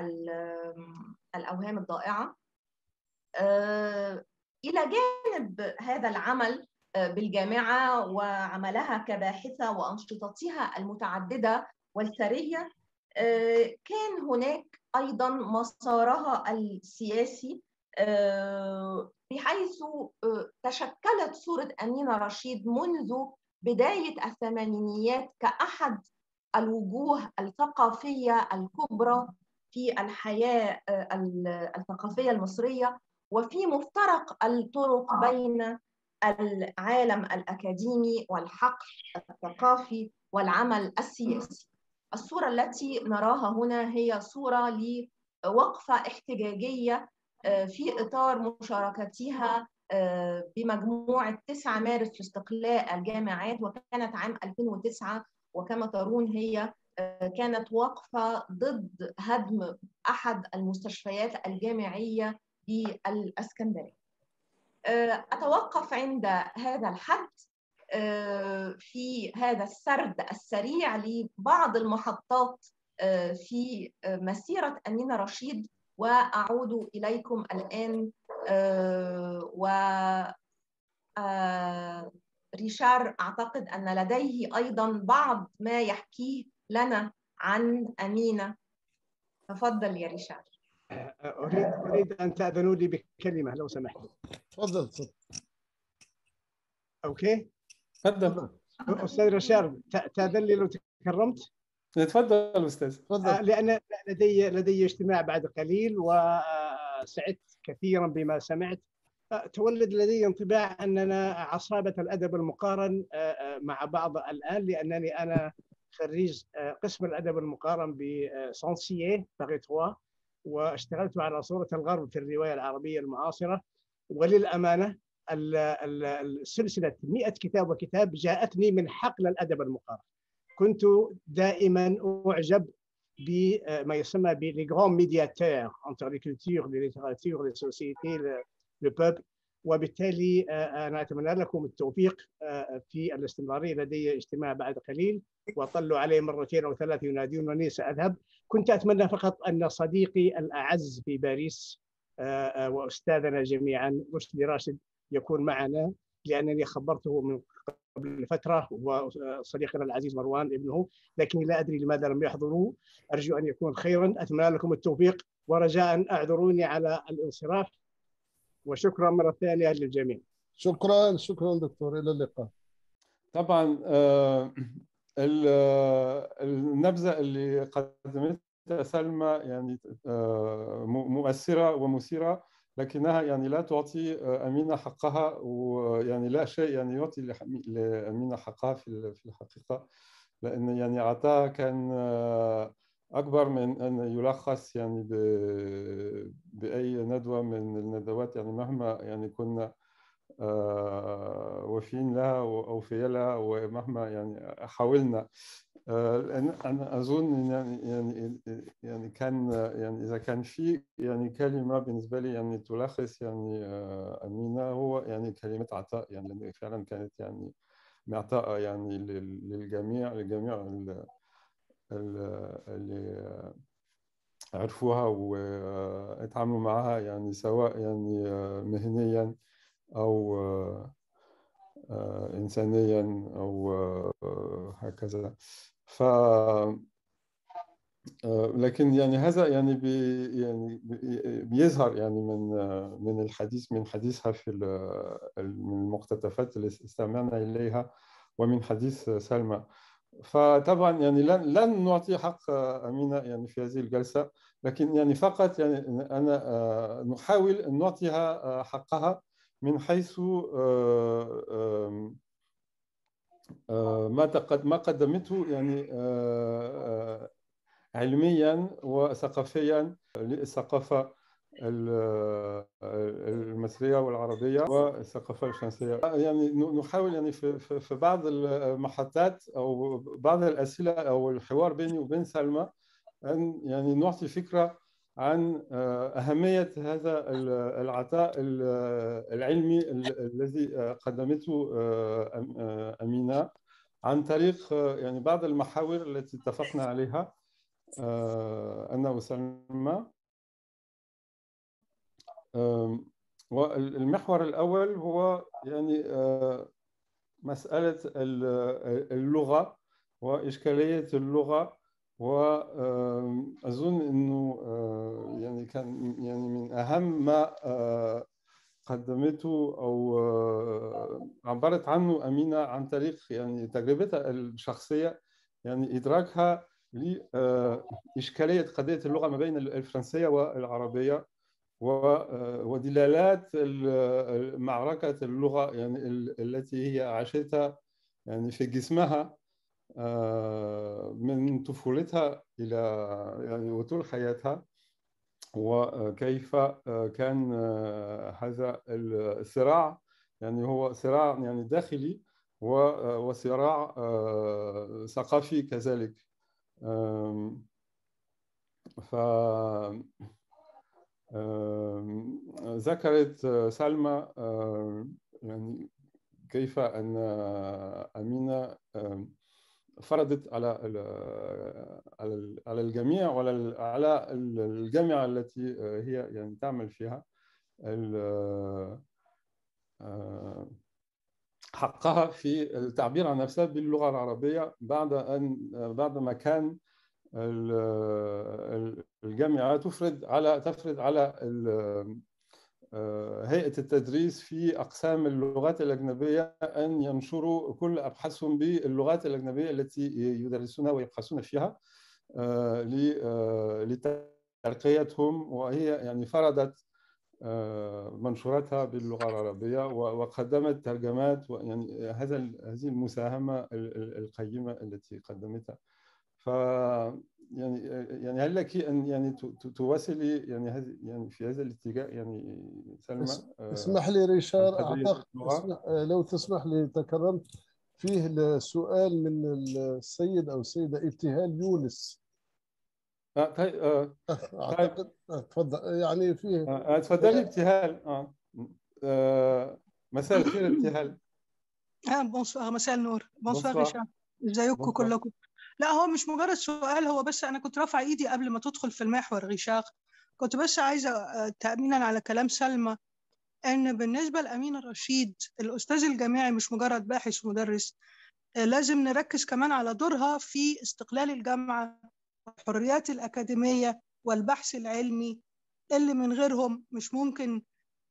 الأوهام الضائعة. إلى جانب هذا العمل بالجامعة وعملها كباحثة وأنشطتها المتعددة والثريه كان هناك أيضا مسارها السياسي بحيث تشكلت صورة أمينة رشيد منذ بداية الثمانينيات كأحد الوجوه الثقافية الكبرى في الحياة الثقافية المصرية وفي مفترق الطرق بين العالم الأكاديمي والحقل الثقافي والعمل السياسي. الصورة التي نراها هنا هي صورة لوقفة احتجاجية في إطار مشاركتها بمجموعة 9 مارس في استقلاء الجامعات وكانت عام 2009 وكما ترون هي كانت وقفة ضد هدم أحد المستشفيات الجامعية بالأسكندرية. أتوقف عند هذا الحد في هذا السرد السريع لبعض المحطات في مسيرة أمينة رشيد وأعود إليكم الآن و ريشار أعتقد أن لديه أيضا بعض ما يحكيه لنا عن أمينة. تفضل يا ريشار. اريد أريد أن تأذنوا لي بكلمة لو سمحتوا تفضل تفضل. OK؟ تفضل. أستاذ ريشار تأذن لي لو تكرمت؟ تفضل أستاذ. تفضل. لأن لدي لدي اجتماع بعد قليل وسعدت كثيرا بما سمعت. تولد لدي انطباع أننا عصابة الأدب المقارن مع بعض الآن لأنني أنا خريج قسم الأدب المقارن بسانسييه باري 3 واشتغلت على صوره الغرب في الرواية العربية المعاصرة. وللأمانة السلسلة 100 كتاب وكتاب جاءتني من حقل الأدب المقارن. كنت دائما أعجب بما يسمى ب les grands médiateurs entre les cultures les littératures les sociétés les peuples وبالتالي أنا أتمنى لكم التوفيق في الاستمرارية لدي اجتماع بعد قليل. وطلوا علي مرتين أو ثلاث ينادونني سأذهب. كنت أتمنى فقط أن صديقي الأعز في باريس وأستاذنا جميعا رشدي راشد يكون معنا لأنني خبرته من قبل فترة وصديقنا العزيز مروان ابنه. لكني لا أدري لماذا لم يحضروا. أرجو أن يكون خيرا. أتمنى لكم التوفيق. ورجاء أعذروني على الانصراف. وشكرا مرة ثانية للجميع. شكرا. شكرا دكتور. إلى اللقاء. طبعا النبذة اللي قدمتها سلمى يعني مؤثرة ومثيرة. لكنها يعني لا تعطي أمينة حقها ويعني لا شيء يعني يعطي لأمينة حقها في الحقيقة لأن يعني عطاها كان أكبر من أن يلخص يعني بأي ندوة من الندوات. يعني مهما يعني كنا وفيين لها واوفياء لها ومهما يعني حاولنا. أنا أظن يعني يعني يعني كان يعني إذا كان في يعني كلمة بالنسبة لي يعني تلخص يعني أمينة هو يعني كلمة عطاء يعني فعلا كانت يعني معطاءة يعني للجميع لجميع اللي عرفوها واتعاملوا معها يعني سواء يعني مهنيا أو انسانيا أو هكذا. ف لكن يعني هذا يعني بي يعني بيظهر يعني من من الحديث من حديثها في من المقتطفات اللي استمعنا إليها ومن حديث سلمى. فطبعا يعني لن لن نعطي حق أمينة يعني في هذه الجلسة لكن يعني فقط يعني أنا نحاول أن نعطيها حقها من حيث ما ما قدمته يعني علميا وثقافيا للثقافة المصرية والعربية والثقافة الفرنسية. يعني نحاول يعني في في بعض المحطات أو بعض الأسئلة أو الحوار بيني وبين سلمى أن يعني نعطي فكرة عن أهمية هذا العطاء العلمي الذي قدمته أمينة عن طريق يعني بعض المحاور التي اتفقنا عليها أنا وسلمى والمحور الأول هو يعني مسألة اللغة وإشكالية اللغة واظن إنه يعني كان يعني من أهم ما قدمته أو عبرت عنه أمينة عن طريق يعني تجربتها الشخصية يعني إدراكها لاشكاليه قضية اللغة ما بين الفرنسية والعربية ودلالات معركة اللغة يعني التي هي عاشتها يعني في جسمها. من طفولتها إلى يعني وطول حياتها وكيف كان هذا الصراع يعني هو صراع يعني داخلي وصراع ثقافي كذلك. ف ذكرت سلمى يعني كيف أن أمينة فرضت على على الجميع وعلى على الجامعة التي هي يعني تعمل فيها حقها في التعبير عن نفسها باللغة العربية بعد أن بعد ما كان الجامعة تفرض على تفرض على هيئة التدريس في أقسام اللغات الأجنبية أن ينشروا كل أبحاثهم باللغات الأجنبية التي يدرسونها ويبحثون فيها لترقيتهم. وهي يعني فرضت منشوراتها باللغة العربية وقدمت ترجمات يعني هذا هذه المساهمة القيمة التي قدمتها. ف يعني يعني هل لك أن يعني تواصلي يعني هذه يعني في هذا الاتجاه؟ يعني سلمى اسمح لي ريشار أعتقد اسمح لو تسمح لي تكرمت. فيه سؤال من السيد أو السيدة ابتهال يونس. آه طيب آه أعتقد تفضل يعني فيه آه تفضلي ابتهال. آه, آه مساء الخير ابتهال. آه bonsoir مساء النور. bonsoir ريشار. ازيكم كلكم. لا هو مش مجرد سؤال هو بس أنا كنت رافعة إيدي قبل ما تدخل في المحور غشاق. كنت بس عايزة تامينا على كلام سلمى إن بالنسبة لأمينة رشيد الأستاذ الجامعي مش مجرد باحث ومدرس لازم نركز كمان على دورها في استقلال الجامعة والحريات الأكاديمية والبحث العلمي اللي من غيرهم مش ممكن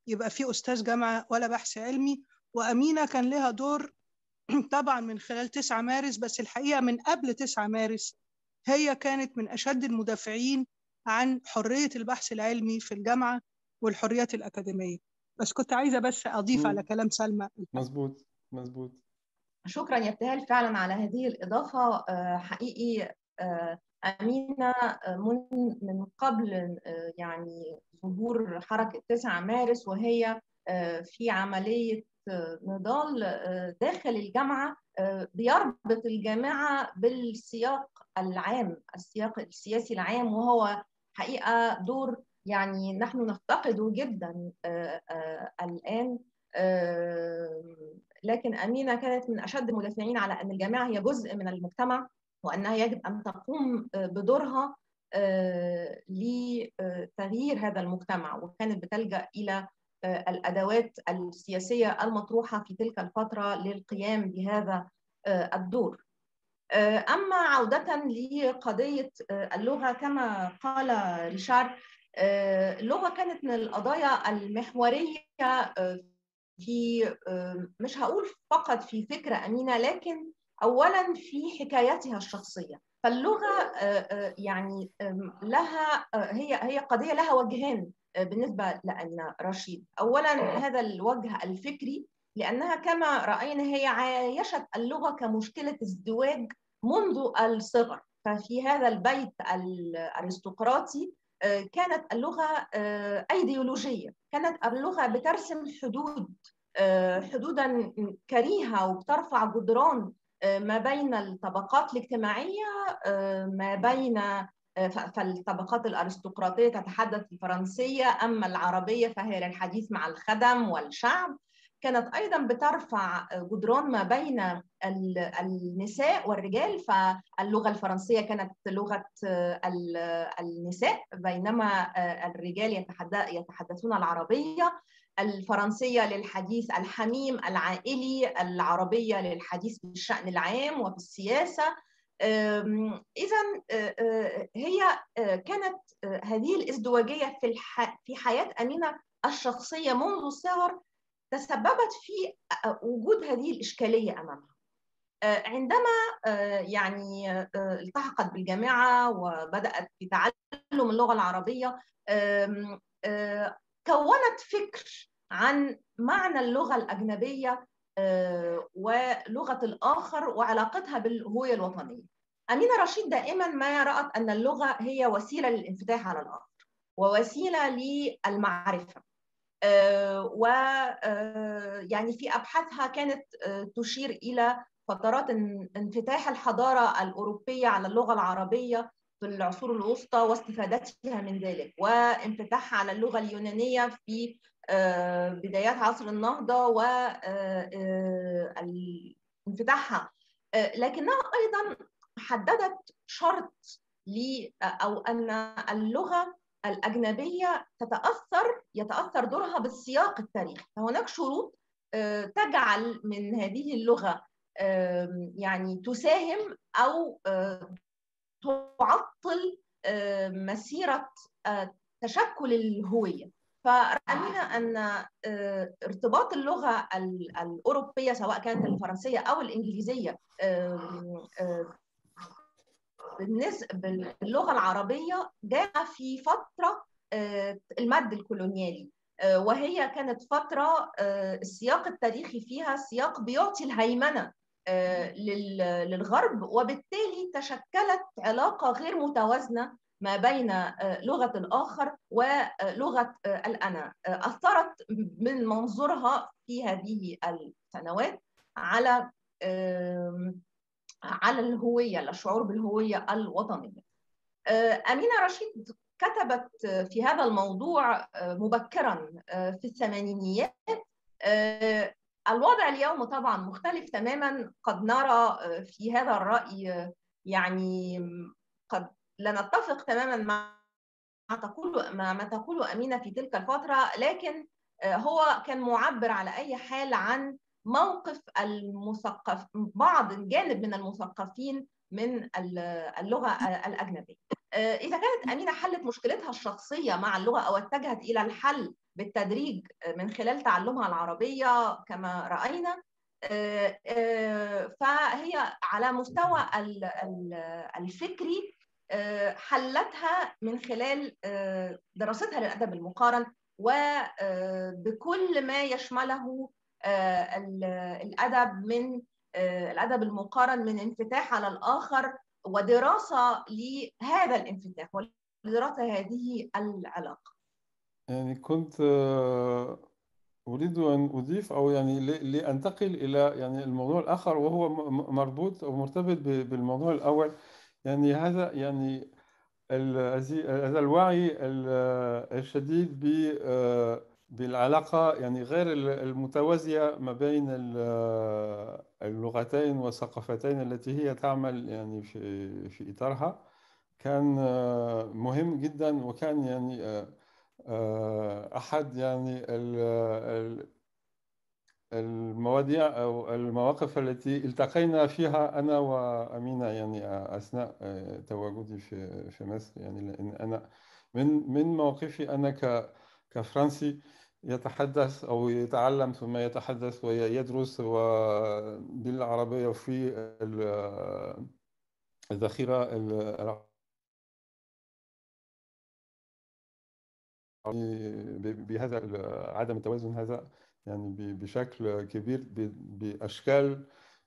يبقى في أستاذ جامعة ولا بحث علمي. وأمينة كان لها دور طبعا من خلال 9 مارس بس الحقيقة من قبل 9 مارس هي كانت من أشد المدافعين عن حرية البحث العلمي في الجامعة والحريات الأكاديمية. بس كنت عايزة بس أضيف م. على كلام سلمى. مظبوط مظبوط. شكرا يا ابتهال فعلا على هذه الإضافة. حقيقي أمينة من من قبل يعني ظهور حركة 9 مارس وهي في عملية نضال داخل الجامعة بيربط الجامعة بالسياق العام السياق السياسي العام وهو حقيقة دور يعني نحن نفتقده جدا الآن. لكن أمينة كانت من أشد المدافعين على أن الجامعة هي جزء من المجتمع وأنها يجب أن تقوم بدورها لتغيير هذا المجتمع وكانت بتلجأ إلى الأدوات السياسية المطروحة في تلك الفترة للقيام بهذا الدور. أما عودة لقضية اللغة كما قال ريشار اللغة كانت من القضايا المحورية في مش هقول فقط في فكره أمينة لكن اولا في حكايتها الشخصية فاللغة يعني لها هي هي قضية لها وجهان بالنسبة لأمينة رشيد. أولا هذا الوجه الفكري لأنها كما رأينا هي عايشت اللغة كمشكلة ازدواج منذ الصغر. ففي هذا البيت الأرستقراطي كانت اللغة أيديولوجية. كانت اللغة بترسم حدود حدودا كريهة وبترفع جدران ما بين الطبقات الاجتماعية ما بين فالطبقات الأرستقراطية تتحدث الفرنسية أما العربية فهي للحديث مع الخدم والشعب. كانت أيضا بترفع جدران ما بين النساء والرجال فاللغة الفرنسية كانت لغة النساء بينما الرجال يتحدثون العربية. الفرنسية للحديث الحميم العائلي العربية للحديث بالشأن العام وفي السياسة. إذا هي كانت هذه الازدواجية في في حياة أمينة الشخصية منذ الصغر تسببت في وجود هذه الإشكالية أمامها. عندما يعني التحقت بالجامعة وبدأت في تعلم اللغة العربية كونت فكر عن معنى اللغة الأجنبية ولغة الآخر وعلاقتها بالهوية الوطنية. أمينة رشيد دائما ما رأت أن اللغة هي وسيلة للانفتاح على الآخر ووسيلة للمعرفة. و يعني في أبحاثها كانت تشير إلى فترات انفتاح الحضارة الأوروبية على اللغة العربية في العصور الوسطى واستفادتها من ذلك وانفتاحها على اللغة اليونانية في بدايات عصر النهضة وانفتاحها لكنها أيضا حددت شرط ل أو أن اللغة الأجنبية تتأثر يتأثر دورها بالسياق التاريخي. فهناك شروط تجعل من هذه اللغة يعني تساهم أو تعطل مسيرة تشكل الهوية. فرأينا أن ارتباط اللغة الأوروبية سواء كانت الفرنسية أو الإنجليزية باللغة العربية جاء في فترة المد الكولونيالي وهي كانت فترة السياق التاريخي فيها سياق بيعطي الهيمنة للغرب وبالتالي تشكلت علاقة غير متوازنة ما بين لغة الآخر ولغة الأنا. أثرت من منظورها في هذه السنوات على على الهوية الشعور بالهوية الوطنية. أمينة رشيد كتبت في هذا الموضوع مبكرا في الثمانينيات. الوضع اليوم طبعا مختلف تماما. قد نرى في هذا الرأي يعني قد لا نتفق تماما مع ما تقول ما, ما تقول أمينة في تلك الفترة لكن هو كان معبر على أي حال عن موقف المثقف بعض جانب من المثقفين من اللغة الأجنبية. إذا كانت أمينة حلت مشكلتها الشخصية مع اللغة أو اتجهت إلى الحل بالتدريج من خلال تعلمها العربية كما رأينا فهي على مستوى الفكري حلتها من خلال دراستها للأدب المقارن وبكل ما يشمله الأدب من الأدب المقارن من انفتاح على الآخر ودراسة لهذا الانفتاح ولدراسة هذه العلاقة. يعني كنت أريد أن أضيف أو يعني لأنتقل إلى يعني الموضوع الآخر وهو مربوط أو مرتبط بالموضوع الأول. يعني هذا يعني هذا الوعي الشديد بالعلاقة يعني غير المتوازية ما بين اللغتين والثقافتين التي هي تعمل يعني في في إطارها كان مهم جدا وكان يعني أحد يعني المواضيع أو المواقف التي التقينا فيها أنا وأمينة يعني أثناء تواجدي في في مصر. يعني لأن أنا من من موقفي أنا ك كفرنسي يتحدث أو يتعلم ثم يتحدث ويدرس بالعربية في الذخيرة بهذا عدم التوازن هذا. يعني بشكل كبير بأشكال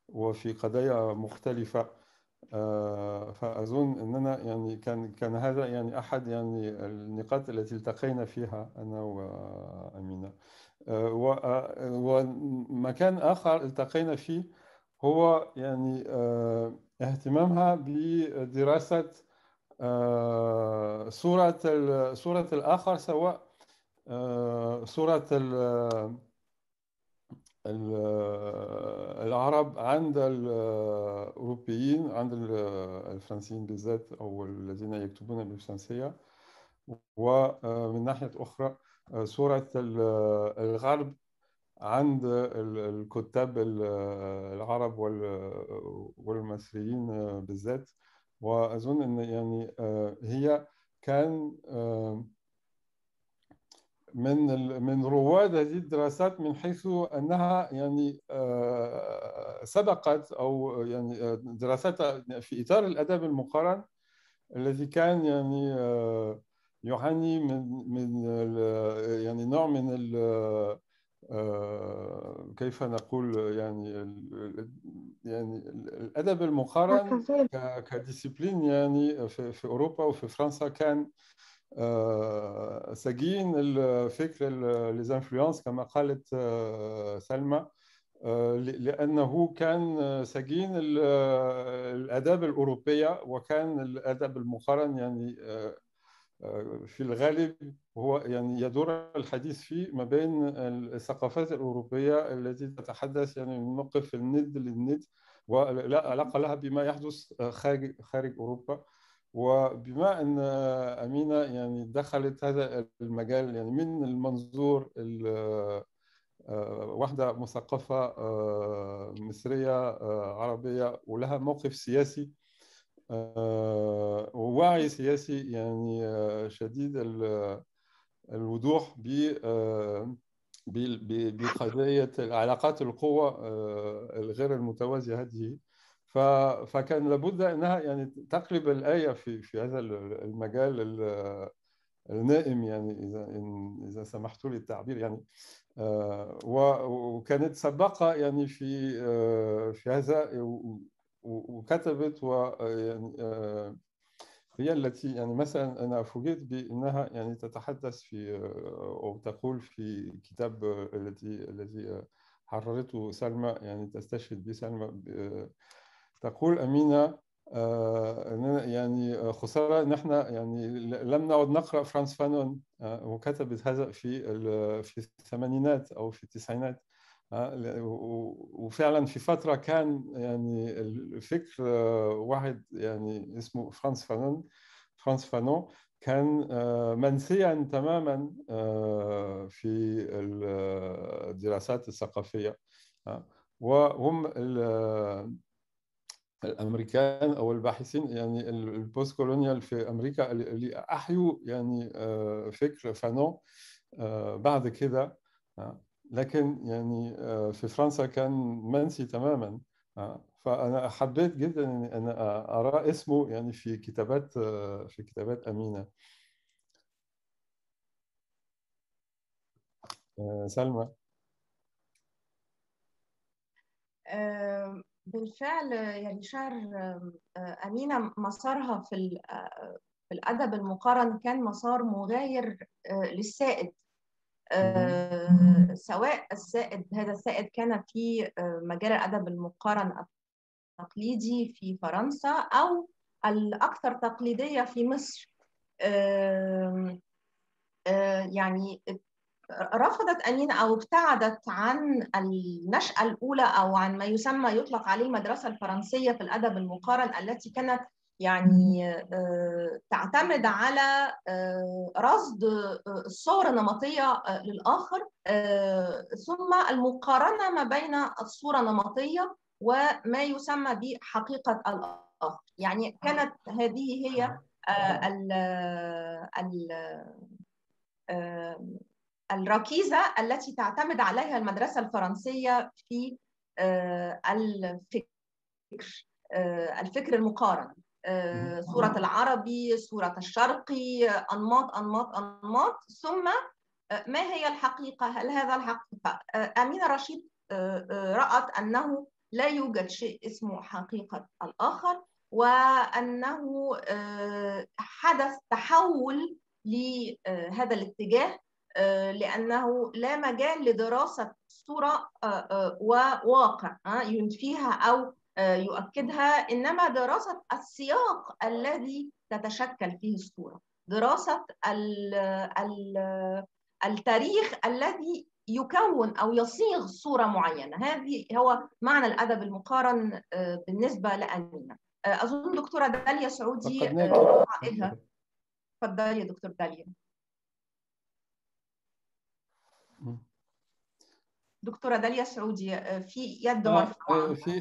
وفي قضايا مختلفة. فأظن أننا يعني كان كان هذا يعني أحد يعني النقاط التي التقينا فيها أنا وأمينة. ومكان آخر التقينا فيه هو يعني اهتمامها بدراسة صورة صورة الآخر سواء صورة العرب عند الأوروبيين عند الفرنسيين بالذات أو الذين يكتبون بالفرنسية. ومن ناحية أخرى صورة الغرب عند الكتاب العرب والمصريين بالذات. وأظن أن يعني هي كان من من رواد هذه الدراسات من حيث أنها يعني سبقت أو يعني دراسات في إطار الأدب المقارن الذي كان يعني يعاني من من يعني نوع من ال كيف نقول يعني يعني الأدب المقارن كديسيبلين يعني في أوروبا وفي فرنسا كان سجين الفكر ليزانفلونس كما قالت سلمى لأنه كان سجين الآداب الأوروبية وكان الأدب المقارن يعني في الغالب هو يعني يدور الحديث فيه ما بين الثقافات الأوروبية التي تتحدث يعني من موقف الند للند ولا علاقة لها بما يحدث خارج خارج أوروبا. وبما أن أمينة يعني دخلت هذا المجال يعني من المنظور واحدة مثقفة مصرية عربية ولها موقف سياسي ووعي سياسي يعني شديد الوضوح بقضية علاقات القوى الغير المتوازية هذه. فكان لابد إنها يعني تقلب الآية في في هذا المجال النائم يعني إذا إذا سمحت لي التعبير يعني. وكانت سباقه يعني في في هذا وكتبت ويعني هي التي يعني مثلا أنا فوجئت بأنها يعني تتحدث في أو تقول في كتاب الذي الذي حررته سلمى يعني تستشهد به سلمى تقول أمينة يعني خسارة ان إحنا يعني لم نعد نقرأ فرانس فانون وكتبت هذا في في الثمانينات أو في التسعينات وفعلا في فترة كان يعني الفكر واحد يعني اسمه فرانس فانون فرانس فانون كان منسيا تماما في الدراسات الثقافية وهم الأمريكان أو الباحثين يعني البوست كولونيال في أمريكا اللي أحيوا يعني فكر فانون بعد كده لكن يعني في فرنسا كان منسي تماما فأنا حبيت جدا ان أرى اسمه يعني في كتابات في كتابات أمينة. سلمى. بالفعل يعني شعر أمينة مسارها في في الأدب المقارن كان مسار مغاير للسائد. سواء السائد هذا السائد كان في مجال الأدب المقارن التقليدي في فرنسا أو الأكثر تقليدية في مصر. يعني رفضت أمينة أو ابتعدت عن النشأة الأولى أو عن ما يسمى يطلق عليه المدرسة الفرنسية في الأدب المقارن التي كانت يعني تعتمد على رصد الصور النمطية للآخر ثم المقارنة ما بين الصورة النمطية وما يسمى بحقيقة الآخر. يعني كانت هذه هي ال ال الركيزة التي تعتمد عليها المدرسة الفرنسية في الفكر الفكر المقارن. صورة العربي صورة الشرقي أنماط أنماط أنماط. ثم ما هي الحقيقة؟ هل هذا الحقيقة أمينة رشيد رأت أنه لا يوجد شيء اسمه حقيقة الآخر وأنه حدث تحول لهذا الاتجاه لأنه لا مجال لدراسة صورة وواقع ينفيها أو يؤكدها إنما دراسة السياق الذي تتشكل فيه الصورة دراسة التاريخ الذي يكون أو يصيغ صورة معينة. هذه هو معنى الأدب المقارن بالنسبة لأمينة. أظن دكتورة داليا سعودي رائدها تفضلي يا دكتور داليا. دكتورة داليا سعودي في يد مرفوعة في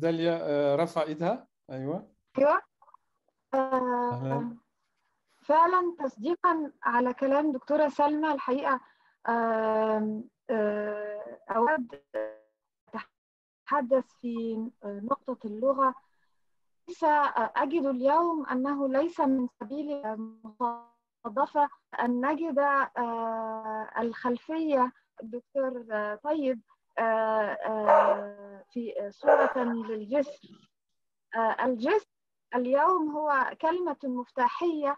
داليا رفع إيدها. أيوه. أيوه. آه فعلا تصديقا على كلام دكتورة سلمى الحقيقة آه آه أود أتحدث في نقطة اللغة. ليس أجد اليوم أنه ليس من سبيل المصادفة أن نجد الخلفية. الدكتور طيب في صورة للجسر الجسر اليوم هو كلمة مفتاحية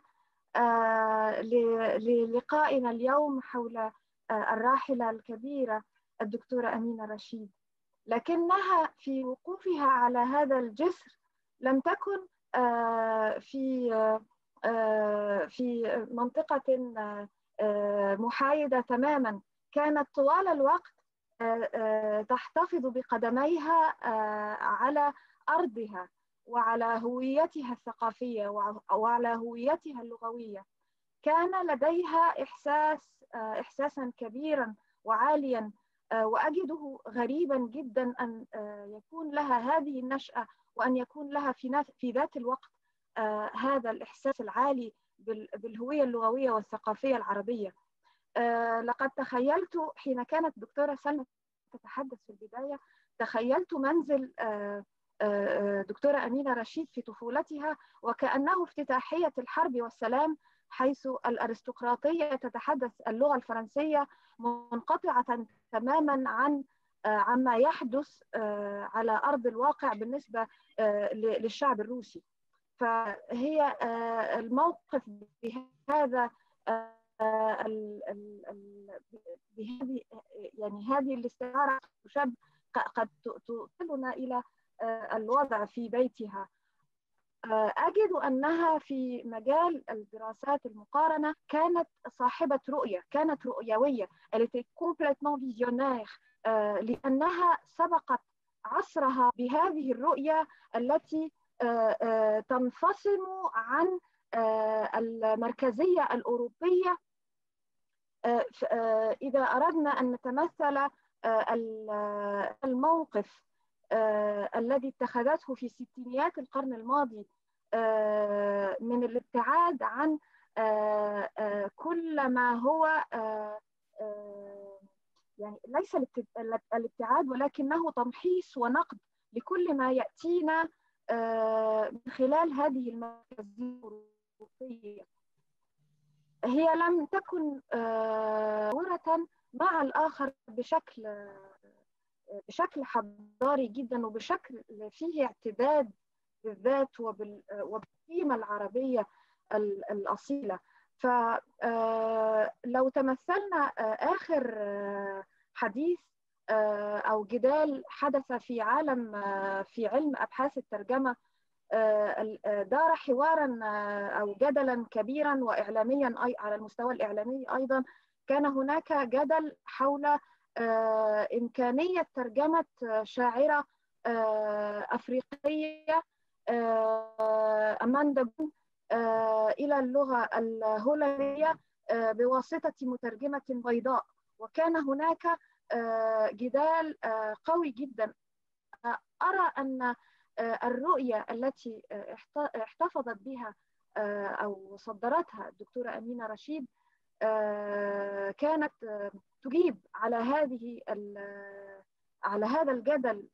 للقائنا اليوم حول الراحلة الكبيرة الدكتورة أمينة رشيد. لكنها في وقوفها على هذا الجسر لم تكن في في منطقة محايدة تماما. كانت طوال الوقت تحتفظ بقدميها على أرضها وعلى هويتها الثقافية وعلى هويتها اللغوية. كان لديها إحساس إحساسا كبيرا وعاليا وأجده غريبا جدا أن يكون لها هذه النشأة وأن يكون لها في في ذات الوقت هذا الإحساس العالي بالهوية اللغوية والثقافية العربية. لقد تخيلت حين كانت الدكتورة سلمى تتحدث في البداية تخيلت منزل دكتورة أمينة رشيد في طفولتها وكأنه افتتاحية الحرب والسلام حيث الأرستقراطية تتحدث اللغة الفرنسية منقطعة تماما عن عما يحدث على أرض الواقع بالنسبة للشعب الروسي. فهي الموقف بهذا بهذه يعني هذه الاستعارة تشب قد توصلنا إلى الوضع في بيتها. أجد أنها في مجال الدراسات المقارنة كانت صاحبة رؤية كانت رؤيوية. Était complètement visionnaire. لأنها سبقت عصرها بهذه الرؤية التي تنفصل عن المركزية الأوروبية. إذا أردنا أن نتمثل الموقف الذي اتخذته في ستينيات القرن الماضي من الابتعاد عن كل ما هو يعني ليس الابتعاد ولكنه تمحيص ونقد لكل ما يأتينا من خلال هذه المركزية الأوروبية هي لم تكن ورة مع الآخر بشكل بشكل حضاري جدا وبشكل فيه اعتداد بالذات وبالقيمة العربية الأصيلة. فلو تمثلنا آخر حديث أو جدال حدث في عالم في علم أبحاث الترجمة دار حوارا أو جدلا كبيرا وإعلاميا على المستوى الإعلامي أيضا كان هناك جدل حول إمكانية ترجمة شاعرة أفريقية أماندا إلى اللغة الهولندية بواسطة مترجمة بيضاء. وكان هناك جدال قوي جدا. أرى أن الرؤية التي احتفظت بها أو صدرتها الدكتورة أمينة رشيد كانت تجيب على هذه على هذا الجدل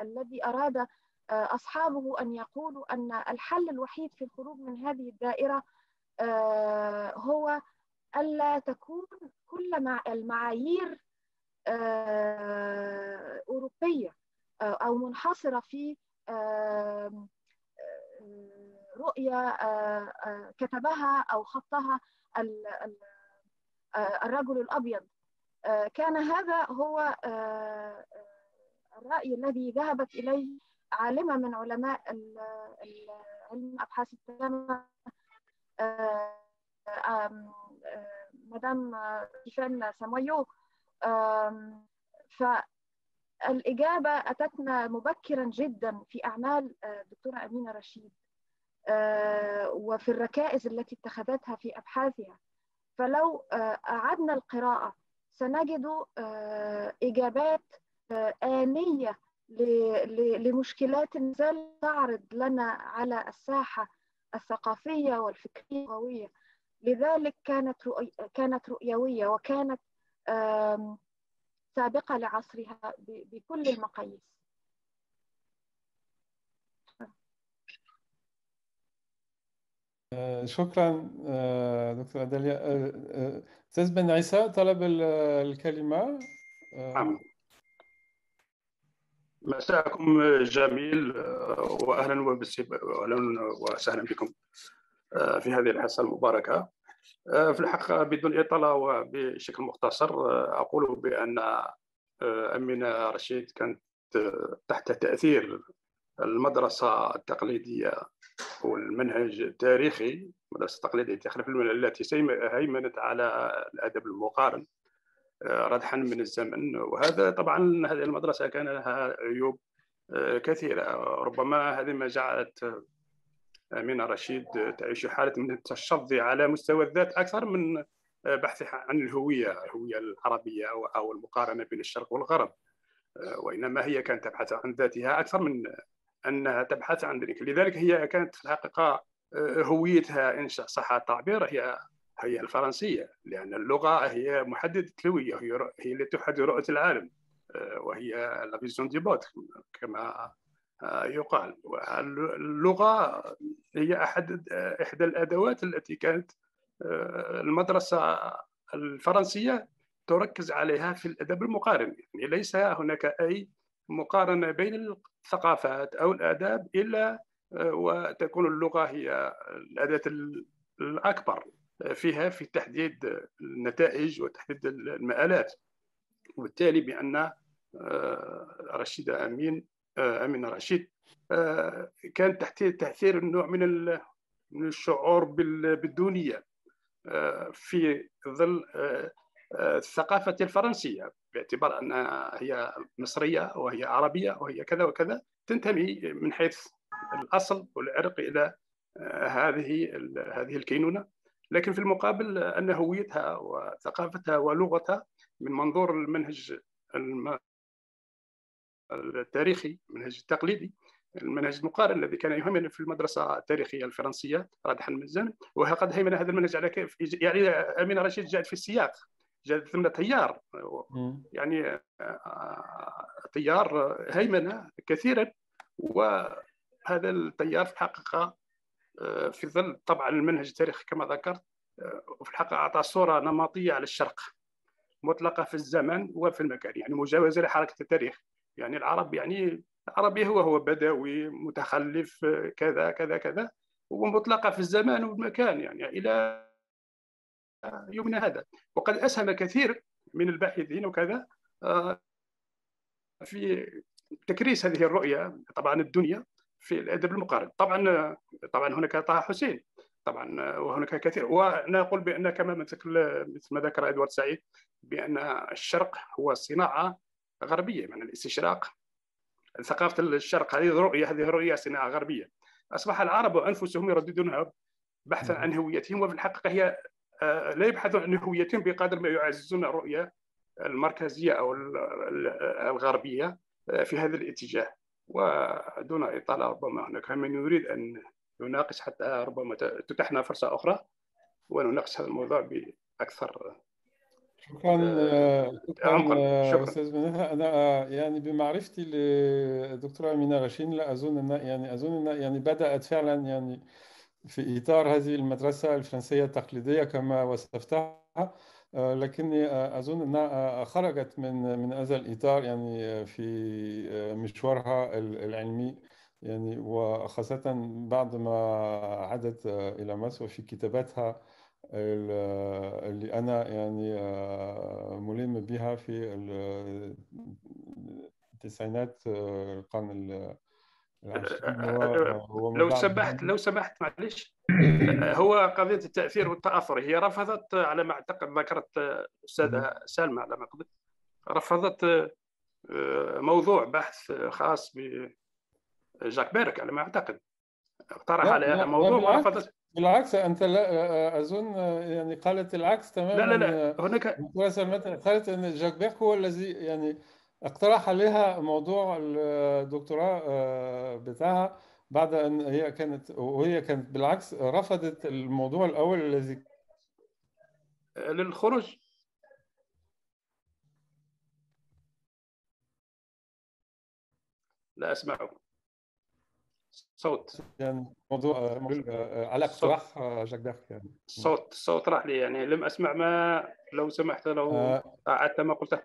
الذي أراد أصحابه أن يقولوا أن الحل الوحيد في الخروج من هذه الدائرة هو ألا تكون كل المعايير أوروبية أو منحصرة في رؤية كتبها أو خطها الرجل الأبيض. كان هذا هو الرأي الذي ذهبت إليه عالمة من علماء علم أبحاث الترجمة مدام تيفان سامويو. فالإجابة أتتنا مبكرا جدا في أعمال الدكتورة أمينة رشيد وفي الركائز التي اتخذتها في أبحاثها فلو أعدنا القراءة سنجد إجابات آنية لمشكلات زال تعرض لنا على الساحة الثقافية والفكرية لذلك كانت. كانت رؤيوية وكانت سابقة لعصرها بكل المقاييس. شكرا دكتور أداليا أستاذ بن عيسى طلب الكلمة. نعم. مساءكم جميل واهلا واهلا وسهلا بكم في هذه الحصة المباركة. في الحقيقة بدون إطالة وبشكل مختصر أقول بأن أمينة رشيد كانت تحت تأثير المدرسة التقليدية والمنهج التاريخي المدرسة التقليدية تخلف التي هيمنت على الأدب المقارن ردحا من الزمن. وهذا طبعا هذه المدرسة كان لها عيوب كثيرة. ربما هذه ما جعلت امينه رشيد تعيش حالة من التشظي على مستوى الذات أكثر من بحثها عن الهوية الهوية العربية أو المقارنة بين الشرق والغرب. وإنما هي كانت تبحث عن ذاتها أكثر من أنها تبحث عن ذلك. لذلك هي كانت في الحقيقة هويتها إن صح التعبير هي هي الفرنسية لأن اللغة هي محددة الهوية هي هي التي تحدد رؤية العالم. وهي la vision du monde كما يقال. اللغة هي أحد إحدى الأدوات التي كانت المدرسة الفرنسية تركز عليها في الأدب المقارن. يعني ليس هناك أي مقارنة بين الثقافات أو الآداب إلا وتكون اللغة هي الأداة الأكبر فيها في تحديد النتائج وتحديد المآلات. وبالتالي بأن رشيده أمين امين رشيد. كان تحت تأثير نوع من من الشعور بالدونية في ظل الثقافة الفرنسية باعتبار أنها هي مصرية وهي عربية وهي كذا وكذا تنتمي من حيث الأصل والعرق إلى هذه هذه الكينونة. لكن في المقابل أن هويتها وثقافتها ولغتها من منظور المنهج التاريخي المنهج التقليدي المنهج المقارن الذي كان يهمنا في المدرسة التاريخية الفرنسية رادحا من الزمن وقد هيمن هذا المنهج على كيف يعني أمين رشيد جاءت في السياق جاءت ضمن تيار. يعني تيار هيمنة كثيرا وهذا التيار في الحقيقة في ظل طبعا المنهج التاريخي كما ذكرت وفي الحقيقة أعطى صورة نمطية على الشرق مطلقة في الزمن وفي المكان يعني مجاوزة لحركة التاريخ. يعني العرب يعني العربي هو هو بدوي متخلف كذا كذا كذا ومطلقة في الزمان والمكان يعني إلى يومنا هذا. وقد أسهم كثير من الباحثين وكذا في تكريس هذه الرؤية طبعا الدنيا في الأدب المقارن. طبعا طبعا هناك طه حسين طبعا وهناك كثير. ونقول بأن كما مثل ما ذكر إدوارد سعيد بأن الشرق هو صناعة غربية من الاستشراق. ثقافة الشرق هذه رؤية هذه رؤية صناعة غربية. أصبح العرب أنفسهم يرددونها بحثا عن هويتهم وفي الحقيقة هي لا يبحثون عن هويتهم بقدر ما يعززون الرؤية المركزية أو الغربية في هذا الاتجاه. ودون إطالة ربما هناك من يريد أن يناقش حتى ربما تتحنا فرصة أخرى ونناقش هذا الموضوع بأكثر شكرا شكرا أستاذ بنها أنا يعني بمعرفتي للدكتوره أمينة غشين لا أظن أن يعني أظن أن يعني بدأت فعلا يعني في إطار هذه المدرسة الفرنسية التقليدية كما وصفتها لكني أظن انها خرجت من من هذا الإطار يعني في مشوارها العلمي يعني وخاصة بعد ما عادت إلى مصر وفي كتاباتها اللي أنا يعني ملم بها في التسعينات القرن لو سمحت لو سمحت معلش هو قضية التأثير والتأثر هي رفضت على ما أعتقد ذكرت أستاذة سالمة على ما أعتقد رفضت موضوع بحث خاص بجاك بيرك على ما أعتقد. اقترح عليها موضوع ورفضت بالعكس أنت لا أظن يعني قالت العكس تماما لا لا لا هناك قالت إن جاك بيرك هو الذي يعني اقترح عليها موضوع الدكتوراه بتاعها بعد أن هي كانت وهي كانت بالعكس رفضت الموضوع الأول الذي للخروج. لا أسمعه. صوت. يعني موضوع على اقتراح جاك بيرك يعني. صوت صوت راح لي يعني لم أسمع ما لو سمحت لو أعدت ما قلته.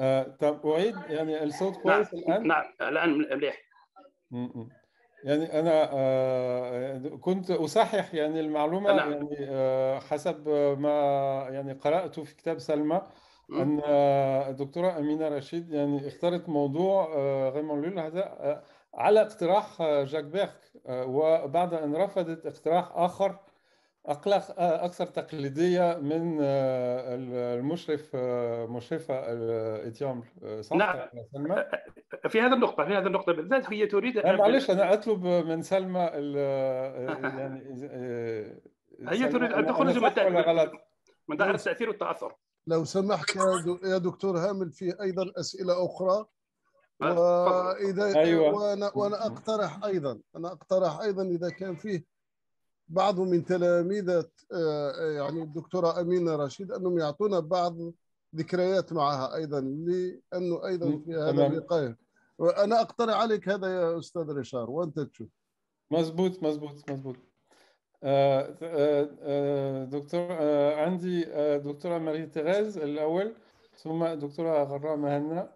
آه، طب أعيد يعني الصوت كويس نعم. الآن؟ نعم الآن مليح. يعني أنا آه، كنت أصحح يعني المعلومة نعم. يعني آه، حسب ما يعني قراته في كتاب سلمى أن الدكتورة أمينة رشيد يعني اختارت موضوع غيمون لول هذا على اقتراح جاك بيرك وبعد أن رفضت اقتراح آخر أكثر تقليدية من المشرف مشرفة اتيامبل صح؟ نعم. سلمى؟ في هذه النقطة في هذه النقطة. بالذات هي تريد أن معلش أنا أطلب من سلمى يعني هي تريد أن تخرج من من دائرة التأثير والتأثر. لو سمحت يا دكتور هامل في أيضا أسئلة أخرى؟ وإذا أيوة. وأنا وأنا أقترح أيضا أنا أقترح أيضا إذا كان فيه بعض من تلاميذة يعني الدكتورة أمينة رشيد أنهم يعطونا بعض ذكريات معها أيضا لأنه أيضا في هذا اللقاء. وأنا أقترح عليك هذا يا أستاذ رشار وأنت تشوف. مزبوط مزبوط مزبوط دكتور عندي دكتورة ماري تيريز الأول ثم دكتورة غراء مهنا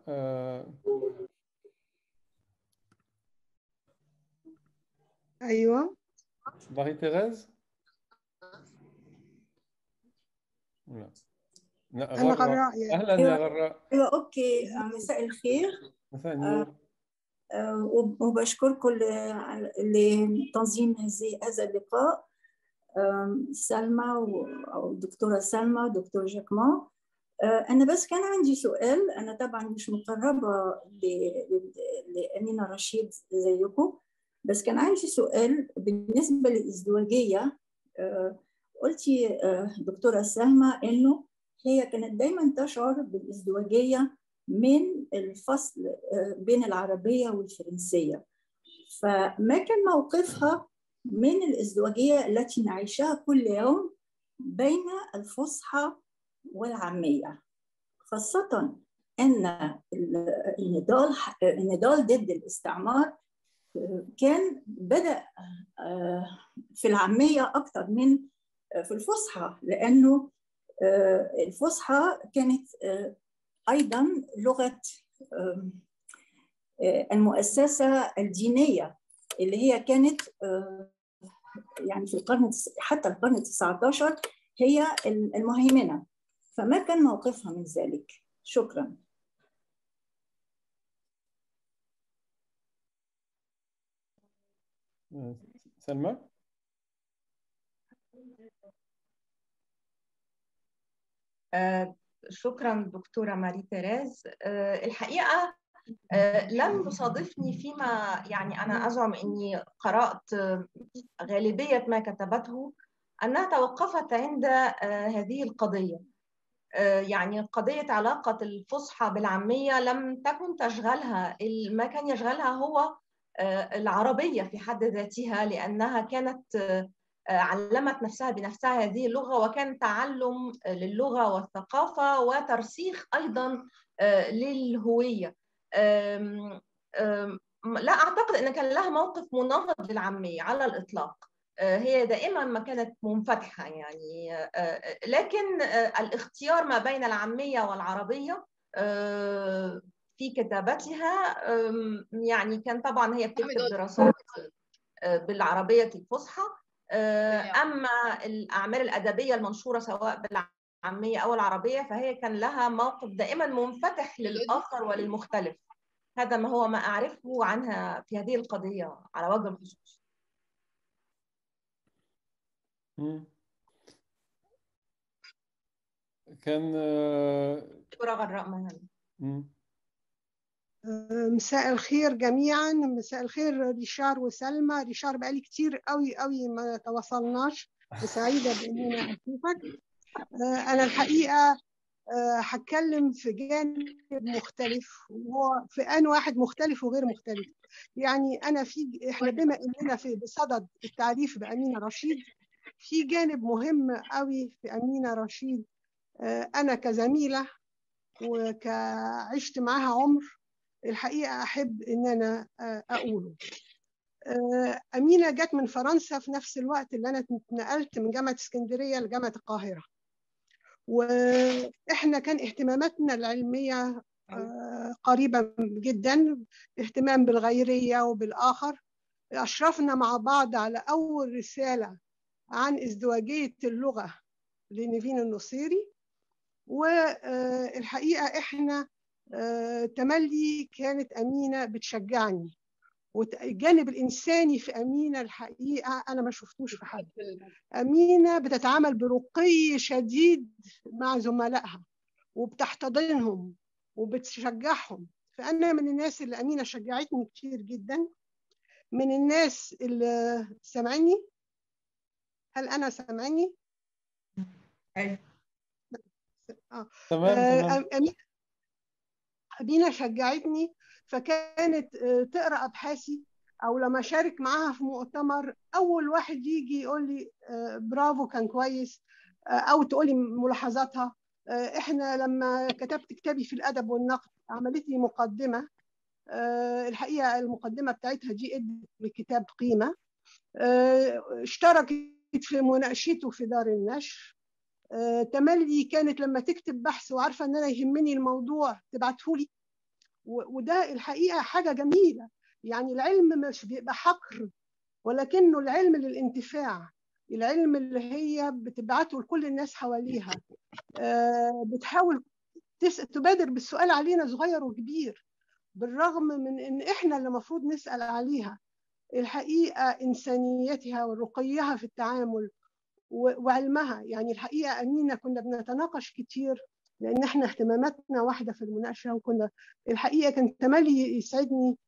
أيوه. ماري تيريز لا. لا أنا غراء يعني. أهلا يا غراء أيوه okay. مساء الخير. مساء النور. وبشكركم لتنظيم هذا اللقاء. سلمى أو الدكتوره سلمى دكتور جاكما أنا بس كان عندي سؤال. أنا طبعا مش مقربة لأمينة رشيد زيكم. بس كان عندي سؤال بالنسبة للإزدواجية قلتي دكتورة سلمى إنه هي كانت دايما تشعر بالإزدواجية من الفصل بين العربية والفرنسية. فما كان موقفها من الإزدواجية التي نعيشها كل يوم بين الفصحى والعامية؟ خاصة إن النضال النضال ضد الاستعمار كان بدأ في العامية أكثر من في الفصحى لأنه الفصحى كانت أيضا لغة المؤسسة الدينية اللي هي كانت يعني في القرن حتى القرن ال 19 هي المهيمنة. فما كان موقفها من ذلك. شكرا. سلمى؟ آه شكرا دكتورة ماري تيريز. آه الحقيقة آه لم تصادفني فيما يعني أنا أزعم إني قرأت غالبية ما كتبته أنها توقفت عند هذه القضية. يعني قضية علاقة الفصحى بالعامية لم تكن تشغلها ما كان يشغلها هو العربية في حد ذاتها لأنها كانت علمت نفسها بنفسها هذه اللغة وكان تعلم للغة والثقافة وترسيخ أيضا للهوية. لا أعتقد إن كان لها موقف مناهض للعامية على الإطلاق. هي دائما ما كانت منفتحة يعني. لكن الاختيار ما بين العامية والعربية في كتابتها يعني كان طبعا هي بتكتب دراسات بالعربية الفصحى أما الأعمال الأدبية المنشورة سواء بالعامية أو العربية فهي كان لها موقف دائما منفتح للآخر وللمختلف. هذا ما هو ما أعرفه عنها في هذه القضية على وجه الخصوص. كان دكتوره غراء مهند مساء الخير جميعا. مساء الخير ريشار وسلمى. ريشار بقالي كتير قوي قوي ما تواصلناش. سعيدة بأننا أشوفك. أنا الحقيقة هتكلم في جانب مختلف وهو في آن واحد مختلف وغير مختلف. يعني أنا في إحنا بما إننا في بصدد التعريف بأمينة رشيد في جانب مهم قوي في أمينة رشيد. أنا كزميلة وكعشت معاها عمر الحقيقة أحب إن أنا أقوله. أمينة جت من فرنسا في نفس الوقت اللي أنا اتنقلت من جامعة اسكندرية لجامعة القاهرة. وإحنا كان اهتماماتنا العلمية قريبة جدا اهتمام بالغيرية وبالآخر. أشرفنا مع بعض على أول رسالة عن ازدواجية اللغة لنيفين النصيري. والحقيقة إحنا تملي كانت أمينة بتشجعني. والجانب الإنساني في أمينة الحقيقة أنا ما شفتوش في حد. أمينة بتتعامل برقي شديد مع زملائها وبتحتضنهم وبتشجعهم. فأنا من الناس اللي أمينة شجعتني كتير جدا. من الناس اللي سامعني هل أنا سامعني؟ أيوة آه. تمام. آه أمينة أمينة شجعتني فكانت تقرأ أبحاثي أو لما أشارك معاها في مؤتمر أول واحد يجي يقول لي برافو كان كويس أو تقول لي ملاحظاتها إحنا لما كتبت كتابي في الأدب والنقد عملت لي مقدمة الحقيقة المقدمة بتاعتها دي ادت للكتاب قيمة اشتركت في مناقشته في دار النشر تملي كانت لما تكتب بحث وعارفة إن أنا يهمني الموضوع تبعته لي وده الحقيقة حاجة جميلة. يعني العلم مش بيبقى حقر ولكنه العلم للانتفاع العلم اللي هي بتبعته لكل الناس حواليها. بتحاول تبادر بالسؤال علينا صغير وكبير بالرغم من إن إحنا اللي المفروض نسأل عليها. الحقيقة إنسانيتها ورقيها في التعامل وعلمها. يعني الحقيقة امينه كنا بنتناقش كتير لأن إحنا اهتماماتنا واحدة في المناقشة وكنا الحقيقة كان تملي يسعدني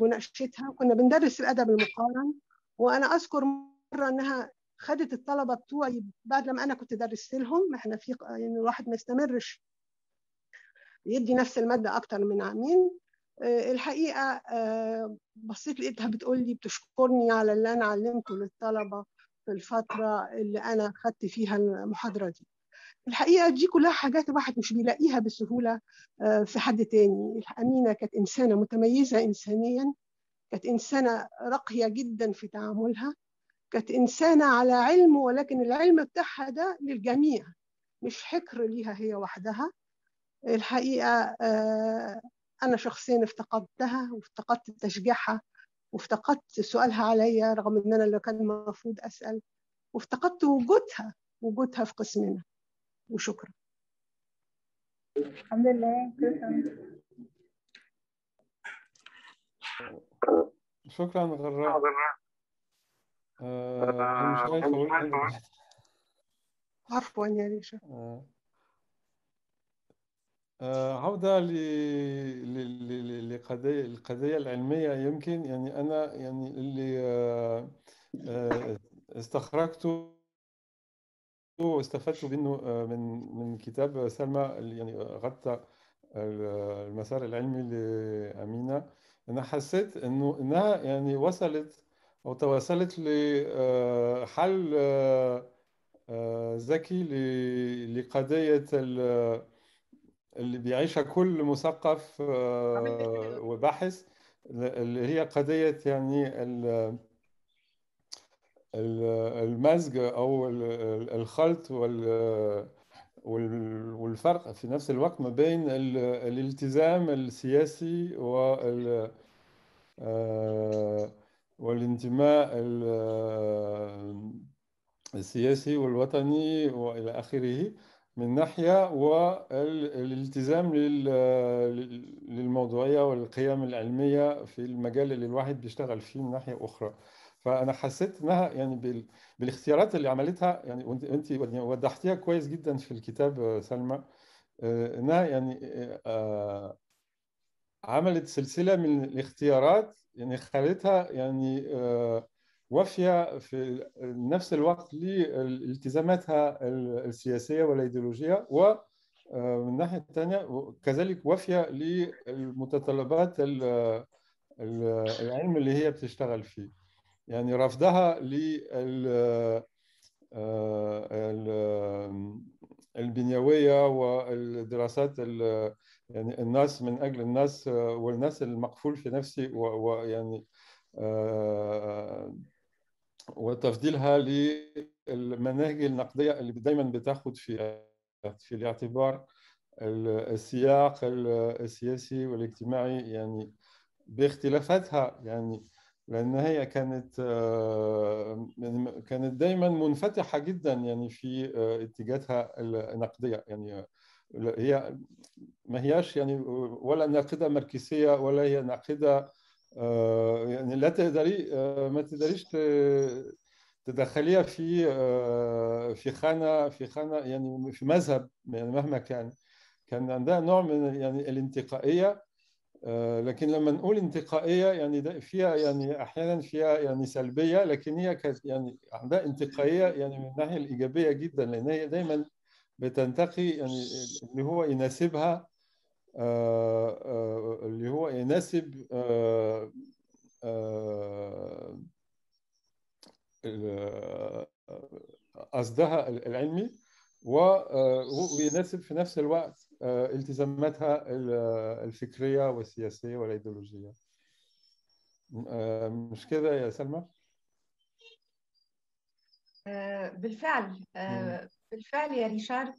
مناقشتها. كنا بندرس الأدب المقارن وأنا أذكر مرة إنها خدت الطلبة بتوعي بعد لما أنا كنت درست لهم. إحنا في يعني الواحد ما يستمرش يدي نفس المادة أكتر من عامين. الحقيقة بصيت لقيتها بتقول لي بتشكرني على اللي أنا علمته للطلبة. في الفترة اللي أنا خدت فيها المحاضرة دي. الحقيقة دي كلها حاجات الواحد مش بيلاقيها بسهولة في حد تاني. أمينة كانت إنسانة متميزة انسانيا كانت إنسانة راقية جدا في تعاملها كانت إنسانة على علم ولكن العلم بتاعها ده للجميع مش حكر ليها هي وحدها. الحقيقة أنا شخصيا افتقدتها وافتقدت تشجيعها. وافتقدت سؤالها عليا رغم إن أنا اللي كان المفروض أسأل. وافتقدت وجودها وجودها في قسمنا. وشكرا. الحمد لله. شكرا. غراء. آه مش عارف أقول عفوا يا ريشا آه. عودة القضية العلمية يمكن يعني أنا يعني اللي استخرجته واستفدت منه من من كتاب سلمى يعني غطى المسار العلمي لأمينة أنا حسيت إنه إنها يعني وصلت أو توصلت لحل ذكي لقضية اللي بيعيشها كل مثقف وباحث اللي هي قضية يعني المزج أو الخلط والفرق في نفس الوقت ما بين الالتزام السياسي وال والانتماء السياسي والوطني وإلى آخره. من ناحية والالتزام للموضوعية والقيم العلمية في المجال اللي الواحد بيشتغل فيه من ناحية أخرى. فأنا حسيت إنها يعني بالاختيارات اللي عملتها يعني وأنت وضحتيها كويس جدا في الكتاب سلمى إنها يعني عملت سلسلة من الاختيارات يعني خلتها يعني وافية في نفس الوقت لالتزاماتها السياسية والأيديولوجية ومن الناحية الثانية كذلك وافية للمتطلبات العلم اللي هي بتشتغل فيه. يعني رفضها لل البنيوية والدراسات يعني الناس من أجل الناس والناس المقفول في نفسي ويعني وتفضيلها للمناهج النقدية اللي دايما بتاخد في في الاعتبار السياق السياسي والاجتماعي يعني باختلافاتها يعني لأن هي كانت كانت دايما منفتحة جدا يعني في اتجاهاتها النقدية يعني هي ما هياش يعني ولا ناقدة ماركسية ولا هي ناقدة يعني لا تقدري ما تقدريش تدخليها في في خانة في خانة يعني في مذهب يعني مهما كان. كان عندها نوع من يعني الانتقائية لكن لما نقول انتقائية يعني فيها يعني أحيانا فيها يعني سلبية لكن هي كانت يعني عندها انتقائية يعني من الناحية الإيجابية جدا لأن هي دايما بتنتقي يعني اللي هو يناسبها اللي هو يناسب قصدها العلمي ويناسب في نفس الوقت التزاماتها الفكرية والسياسية والإيديولوجية مش كده يا سلمى؟ بالفعل بالفعل يا ريشارد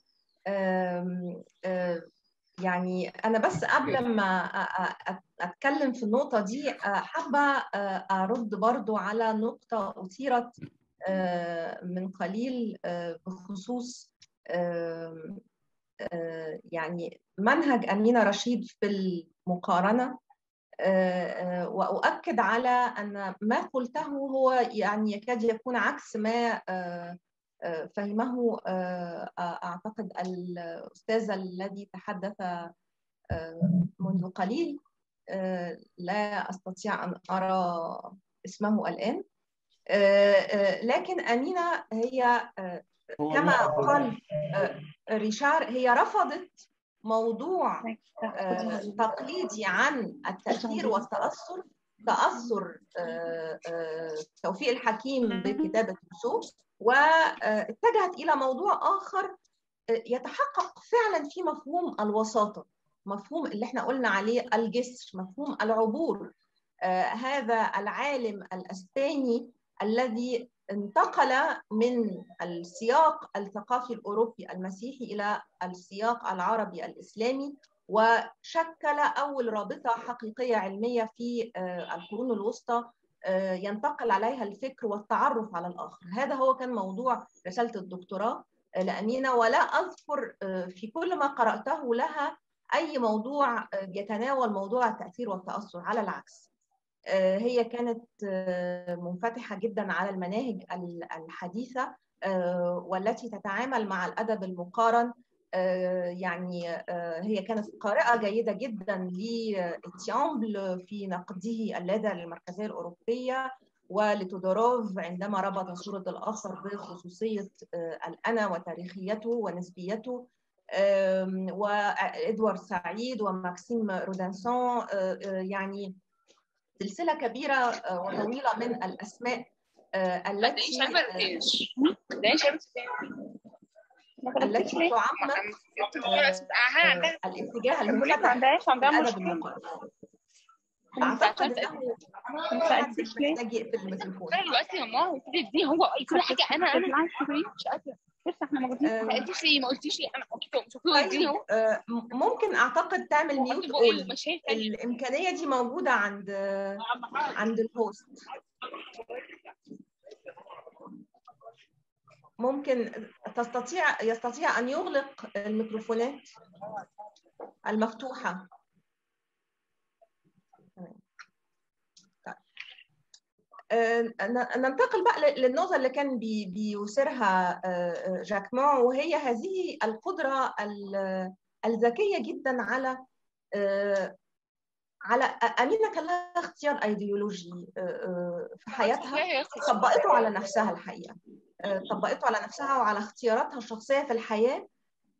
يعني أنا بس قبل ما أتكلم في النقطة دي حابة أرد برضو على نقطة أثيرت من قليل بخصوص يعني منهج أمينة رشيد في المقارنة. وأؤكد على أن ما قلته هو يعني يكاد يكون عكس ما فهمه أعتقد الاستاذ الذي تحدث منذ قليل لا أستطيع أن أرى اسمه الآن. لكن أمينة هي كما قال ريشار هي رفضت موضوع تقليدي عن التأثير والتأثر تأثر توفيق الحكيم بكتابة يوسف واتجهت إلى موضوع آخر يتحقق فعلا في مفهوم الوساطة مفهوم اللي إحنا قلنا عليه الجسر مفهوم العبور. هذا العالم الاسباني الذي انتقل من السياق الثقافي الأوروبي المسيحي إلى السياق العربي الإسلامي وشكل أول رابطة حقيقية علمية في القرون الوسطى ينتقل عليها الفكر والتعرف على الآخر. هذا هو كان موضوع رسالة الدكتوراه لأمينة. ولا أذكر في كل ما قرأته لها أي موضوع يتناول موضوع التأثير والتأثر على العكس. هي كانت منفتحة جدا على المناهج الحديثة والتي تتعامل مع الأدب المقارن يعني هي كانت قارئة جيدة جدا لتيامبل في نقده اللدى للمركزية الأوروبية ولتودوروف عندما ربط صورة الآخر بخصوصية الأنا وتاريخيته ونسبيته. وإدوارد سعيد وماكسيم رودانسون يعني سلسلة كبيرة وطويلة من الأسماء التي التي تعمق الاتجاه الادب المقارن أعتقد إنه محتاج يقفل الميكروفون. دلوقتي يا ماما قلت دي هو كل حاجة. أنا أنا مش قادره بس إحنا موجودين ما قلتيش ليه؟ ما قلتيش ليه؟ أنا طيب ممكن أعتقد تعمل mute اول الإمكانية دي موجودة عند عند ال host ممكن تستطيع يستطيع أن يغلق الميكروفونات المفتوحة. ننتقل بقى للنقطة اللي كان بي بيثيرها جاكمان وهي هذه القدرة الذكية جدا على على أمينة كان لها اختيار أيديولوجي في حياتها طبقته على نفسها الحقيقة. طبقته على نفسها وعلى اختياراتها الشخصية في الحياة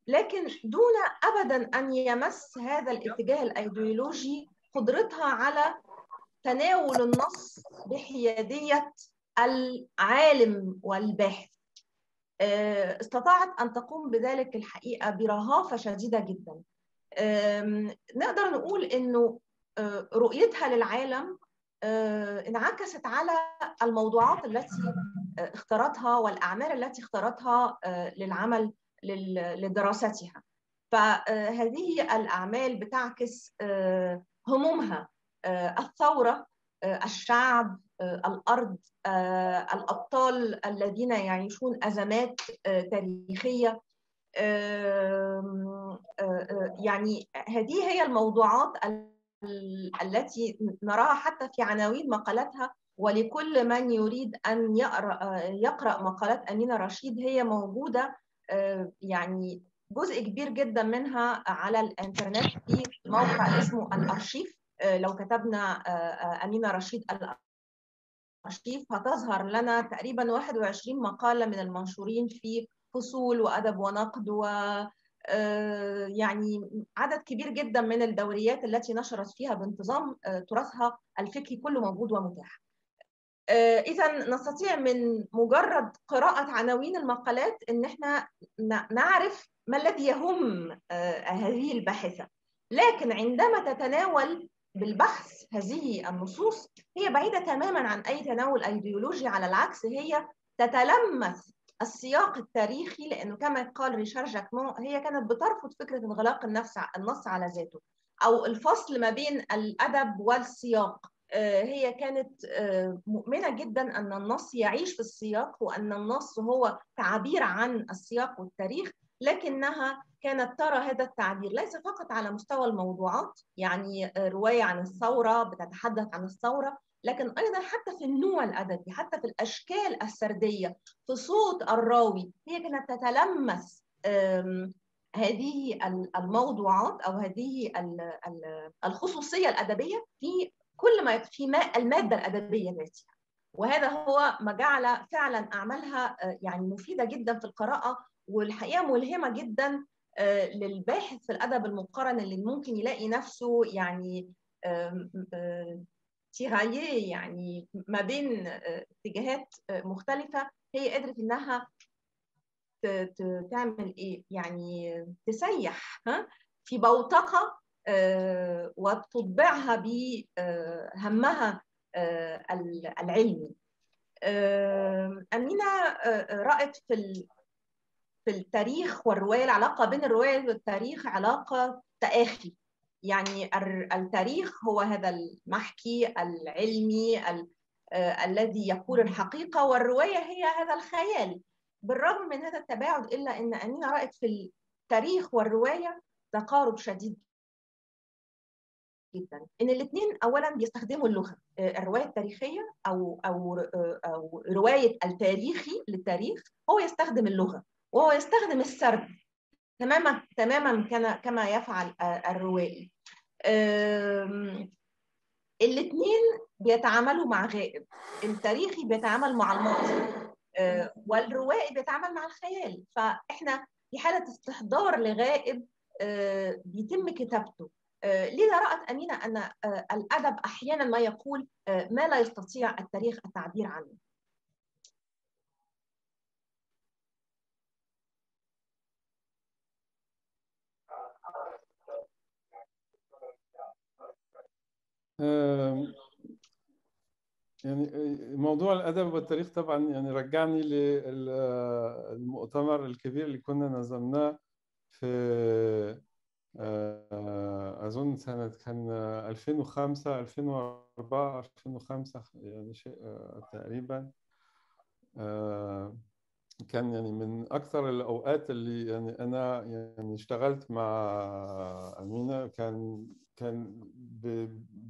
لكن دون أبدا أن يمس هذا الاتجاه الأيديولوجي قدرتها على تناول النص بحيادية العالم والباحث. استطاعت أن تقوم بذلك الحقيقة برهافة شديدة جدا. نقدر نقول أنه رؤيتها للعالم انعكست على الموضوعات التي اختارتها والأعمال التي اختارتها للعمل لدراستها. فهذه الأعمال بتعكس همومها. الثورة الشعب الأرض الأبطال الذين يعيشون أزمات تاريخية. يعني هذه هي الموضوعات التي نراها حتى في عناوين مقالاتها ولكل من يريد أن يقرأ, يقرأ مقالات أمينة رشيد هي موجودة يعني جزء كبير جدا منها على الإنترنت في موقع اسمه الأرشيف لو كتبنا أمينة رشيد الأرشيف هتظهر لنا تقريبا 21 مقالة من المنشورين في فصول وأدب ونقد و يعني عدد كبير جدا من الدوريات التي نشرت فيها بانتظام تراثها الفكري كله موجود ومتاح. اذا نستطيع من مجرد قراءة عناوين المقالات إن إحنا نعرف ما الذي يهم هذه الباحثة. لكن عندما تتناول بالبحث هذه النصوص هي بعيدة تماما عن أي تناول أيديولوجي على العكس هي تتلمس السياق التاريخي لأنه كما قال ريشار جاكمون هي كانت بترفض فكرة انغلاق النفس النص على ذاته أو الفصل ما بين الأدب والسياق. هي كانت مؤمنة جدا أن النص يعيش في السياق وأن النص هو تعبير عن السياق والتاريخ لكنها كانت ترى هذا التعبير ليس فقط على مستوى الموضوعات يعني رواية عن الثورة بتتحدث عن الثورة لكن أيضا حتى في النوع الأدبي حتى في الأشكال السردية في صوت الراوي هي كانت تتلمس هذه الموضوعات أو هذه الخصوصية الأدبية في كل ما في المادة الأدبية ذاتها. وهذا هو ما جعل فعلا أعمالها يعني مفيدة جدا في القراءة والحقيقة ملهمة جدا للباحث في الأدب المقارن اللي ممكن يلاقي نفسه يعني تيراييه يعني ما بين اتجاهات مختلفة هي قدرت إنها تعمل إيه؟ يعني تسيح ها؟ في بوتقة وتطبعها بهمها العلمي. أمينة رأت في في التاريخ والرواية العلاقة بين الرواية والتاريخ علاقة تآخي. يعني التاريخ هو هذا المحكي العلمي ال الذي يقول الحقيقة والرواية هي هذا الخيال. بالرغم من هذا التباعد إلا أن أمينة رأت في التاريخ والرواية تقارب شديد جدا. إن الاثنين اولا بيستخدموا اللغة الرواية التاريخية أو أو أو رواية التاريخي للتاريخ هو يستخدم اللغة وهو يستخدم السرد تماما تماما كما يفعل الروائي. الاثنين بيتعاملوا مع غائب. التاريخي بيتعامل مع الماضي. والروائي بيتعامل مع الخيال. فإحنا في حالة استحضار لغائب بيتم كتابته. لذا رأت أمينة أن الأدب أحيانا ما يقول ما لا يستطيع التاريخ التعبير عنه. يعني موضوع الأدب والتاريخ طبعا يعني رجعني للمؤتمر الكبير اللي كنا نظمناه في أظن سنة كان 2005 2004 2005 يعني شيء تقريبا. كان يعني من أكثر الأوقات اللي يعني أنا يعني اشتغلت مع أمينة كان كان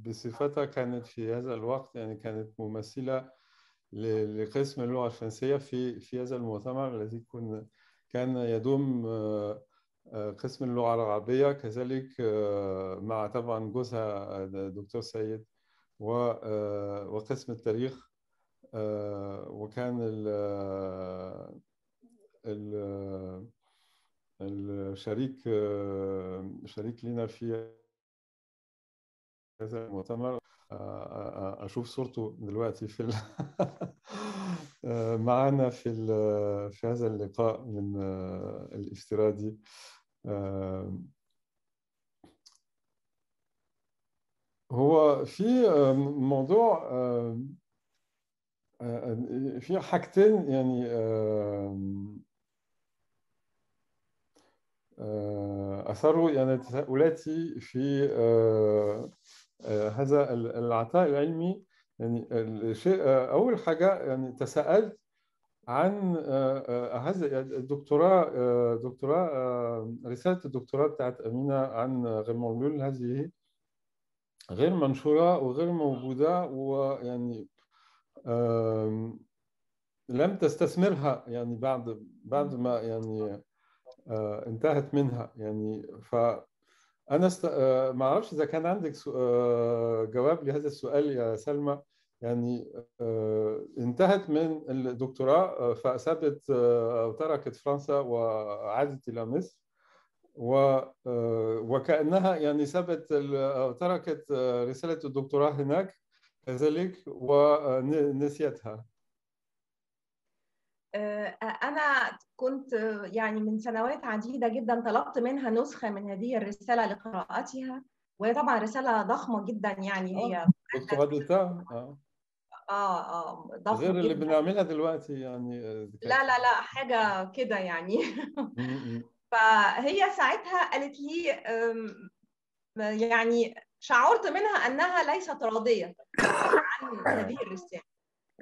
بصفتها كانت في هذا الوقت يعني كانت ممثلة لقسم اللغة الفرنسية في في هذا المؤتمر الذي كنا كان يدوم قسم اللغة العربية كذلك مع طبعا جوزها دكتور سيد وقسم التاريخ. وكان ال الشريك شريك لنا في هذا المؤتمر. أشوف صورته دلوقتي في معنا في في هذا اللقاء من الافتراضي. هو في موضوع في حاجتين يعني أثروا يعني تساؤلاتي في هذا العطاء العلمي. يعني الشيء أول حاجة يعني تساءلت عن هذا الدكتوراه دكتوراه رسالة الدكتوراه بتاعت أمينة عن غير هذه غير منشورة وغير موجودة ويعني لم تستثمرها يعني بعد بعد ما يعني انتهت منها يعني. ف أنا است... ما أعرفش إذا كان عندك سو... جواب لهذا السؤال يا سلمى. يعني انتهت من الدكتوراه فسابت أو تركت فرنسا وعادت إلى مصر. و... وكأنها يعني سابت أو تركت رسالة الدكتوراه هناك. كذلك ونسيتها أنا كنت يعني من سنوات عديدة جدا طلبت منها نسخة من هذه الرسالة لقراءتها وهي طبعا رسالة ضخمة جدا يعني هي دكتوراه آه. آه ضخمة غير اللي بنعملها دلوقتي يعني لا لا لا حاجة كده يعني. فهي ساعتها قالت لي يعني شعرت منها أنها ليست راضية عن هذه الرسالة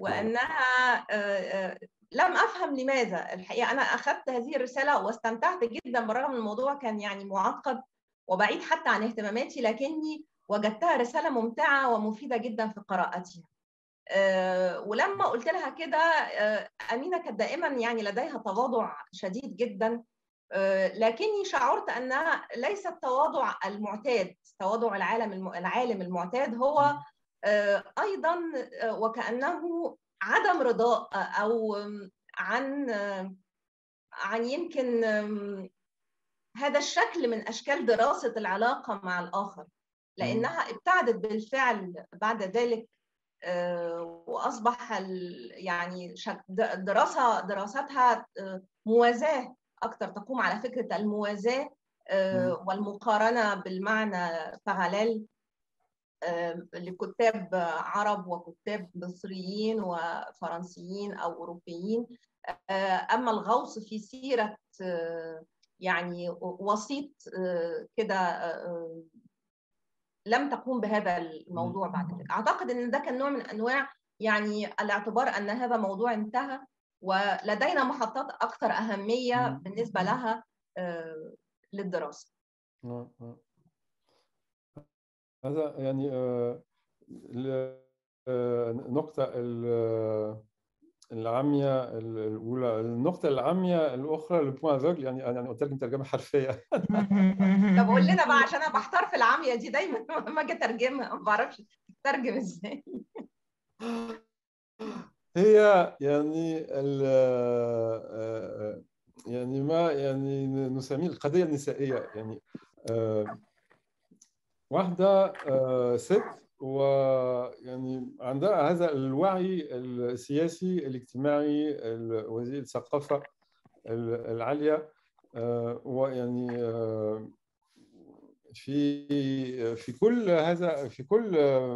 وأنها آه، آه، لم أفهم لماذا. الحقيقة أنا أخذت هذه الرسالة واستمتعت جدا بالرغم من الموضوع كان يعني معقد وبعيد حتى عن اهتماماتي لكني وجدتها رسالة ممتعة ومفيدة جدا في قراءتها. آه، ولما قلت لها كده أمينة كانت دائما يعني لديها تواضع شديد جدا لكني شعرت انها ليس التواضع المعتاد تواضع العالم الم- العالم المعتاد هو آه، أيضا آه، وكأنه عدم رضاء آه، أو عن آه، عن يمكن هذا الشكل من أشكال دراسة العلاقة مع الآخر. لأنها ابتعدت بالفعل بعد ذلك آه، وأصبح يعني دراسة دراستها آه، موازاة. أكثر تقوم على فكرة الموازاة آه، والمقارنة بالمعنى باراليل لكتاب عرب وكتاب مصريين وفرنسيين أو أوروبيين. آه، أما الغوص في سيرة آه، يعني وسيط كده لم تقوم بهذا الموضوع بعد ذلك. أعتقد إن ده كان نوع من أنواع يعني الاعتبار أن هذا موضوع انتهى. ولدينا محطات أكثر أهمية بالنسبة لها آه، للدراسة. آه، آه. هذا يعني آه، ال- آه، نقطة ال- العامية الأولى النقطة العامية الأخرى البوان افوغل يعني أنا أترجم ترجمة حرفية. طب قول لنا بقى عشان أنا بحتار في العامية دي دايما لما أجي أترجمها ما بعرفش تترجم إزاي. هي يعني ال يعني ما يعني نسميه القضية النسائية يعني آه، واحدة آه، ست ويعني عندها هذا الوعي السياسي الاجتماعي ال- وزير الثقافة ال- العالية آه، ويعني آه، في في كل هذا في كل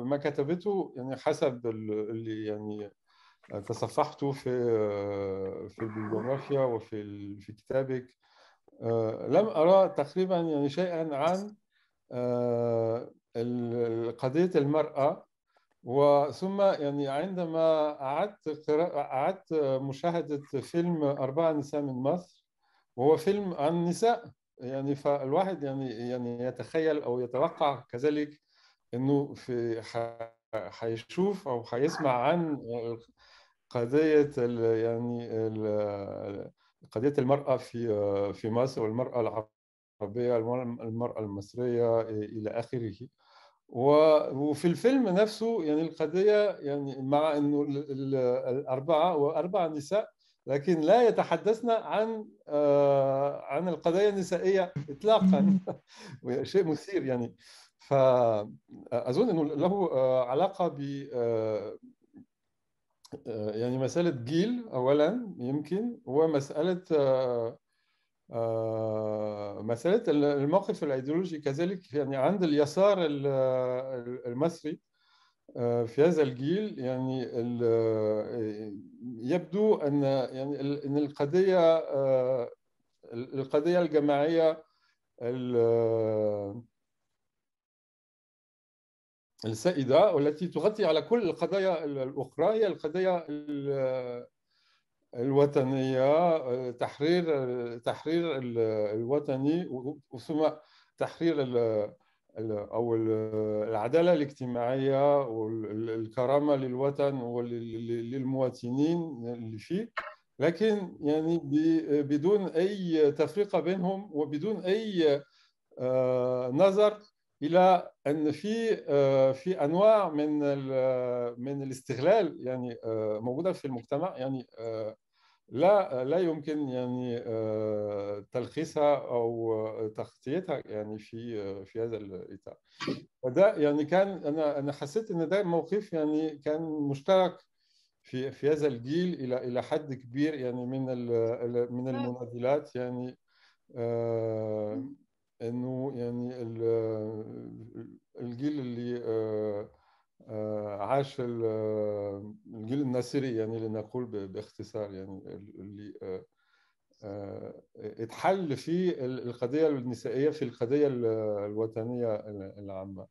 ما كتبته يعني حسب ال- اللي يعني تصفحته في في البيبليوغرافيا وفي في كتابك. آه، لم أرى تقريبا يعني شيئا عن آه، قضية المرأة. وثم يعني عندما أعدت أعدت مشاهدة فيلم أربعة نساء من مصر وهو فيلم عن النساء يعني فالواحد يعني يعني يتخيل أو يتوقع كذلك إنه في حيشوف أو حيسمع عن قضية ال- يعني ال- قضية المرأة في في مصر والمرأة العربية المرأة المصرية إلى آخره. و- وفي الفيلم نفسه يعني القضية يعني مع إنه ال- ال- الأربعة وأربع نساء لكن لا يتحدثن عن آه، عن القضايا النسائية إطلاقا. شيء مثير يعني. فأظن أنه له آه، علاقة ب آه، يعني مسألة جيل أولا يمكن ومسألة آه، آه، مسألة الموقف الأيديولوجي كذلك. يعني عند اليسار ال- المصري آه، في هذا الجيل يعني يبدو أن يعني أن القضية آه، القضية الجماعية ال- السائدة والتي تغطي على كل القضايا الأخرى هي القضية ال- الوطنية تحرير تحرير ال- الوطني ثم تحرير ال- ال- أو ال- العدالة الاجتماعية والكرامة للوطن وللمواطنين اللي فيه. لكن يعني بدون أي تفرقة بينهم وبدون أي آه، نظر إلى أن في آه، في أنواع من ال- من الاستغلال يعني آه، موجودة في المجتمع يعني آه، لا لا يمكن يعني تلخيصها أو تغطيتها يعني في في هذا الإطار. وده يعني كان أنا أنا حسيت إن ده موقف يعني كان مشترك في في هذا الجيل إلى إلى حد كبير يعني من من المناضلات يعني إنه يعني الجيل اللي عاش الجيل الناصري يعني لنقول باختصار يعني اللي اتحل في القضية النسائية في القضية الوطنية العامة.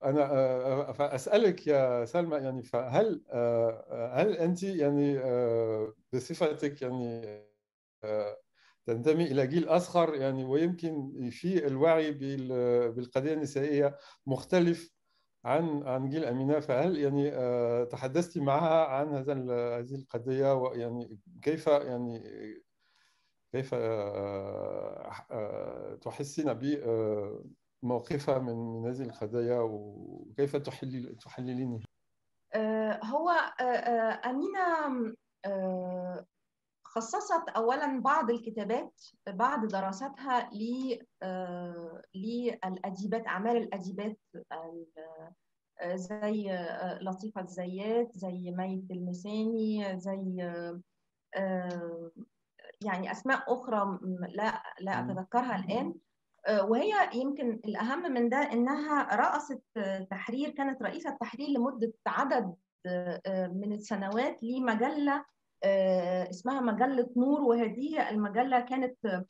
فانا فأسألك يا سلمى يعني فهل هل انت يعني بصفتك يعني تنتمي إلى جيل أصغر يعني ويمكن في الوعي بالقضية النسائية مختلف عن عن جيل أمينة فهل يعني تحدثت معها عن هذا هذه القضية؟ ويعني كيف يعني كيف تحسين بموقفها من هذه القضايا وكيف تحلل تحللينها؟ هو أمينة خصصت اولا بعض الكتابات بعد دراستها للأديبات أعمال الأديبات زي لطيفة الزيات زي ميت المساني زي يعني أسماء أخرى لا لا أتذكرها الآن وهي يمكن الأهم من ده إنها رأست تحرير كانت رئيسة تحرير لمدة عدد من السنوات لمجلة اسمها مجلة نور وهذه المجلة كانت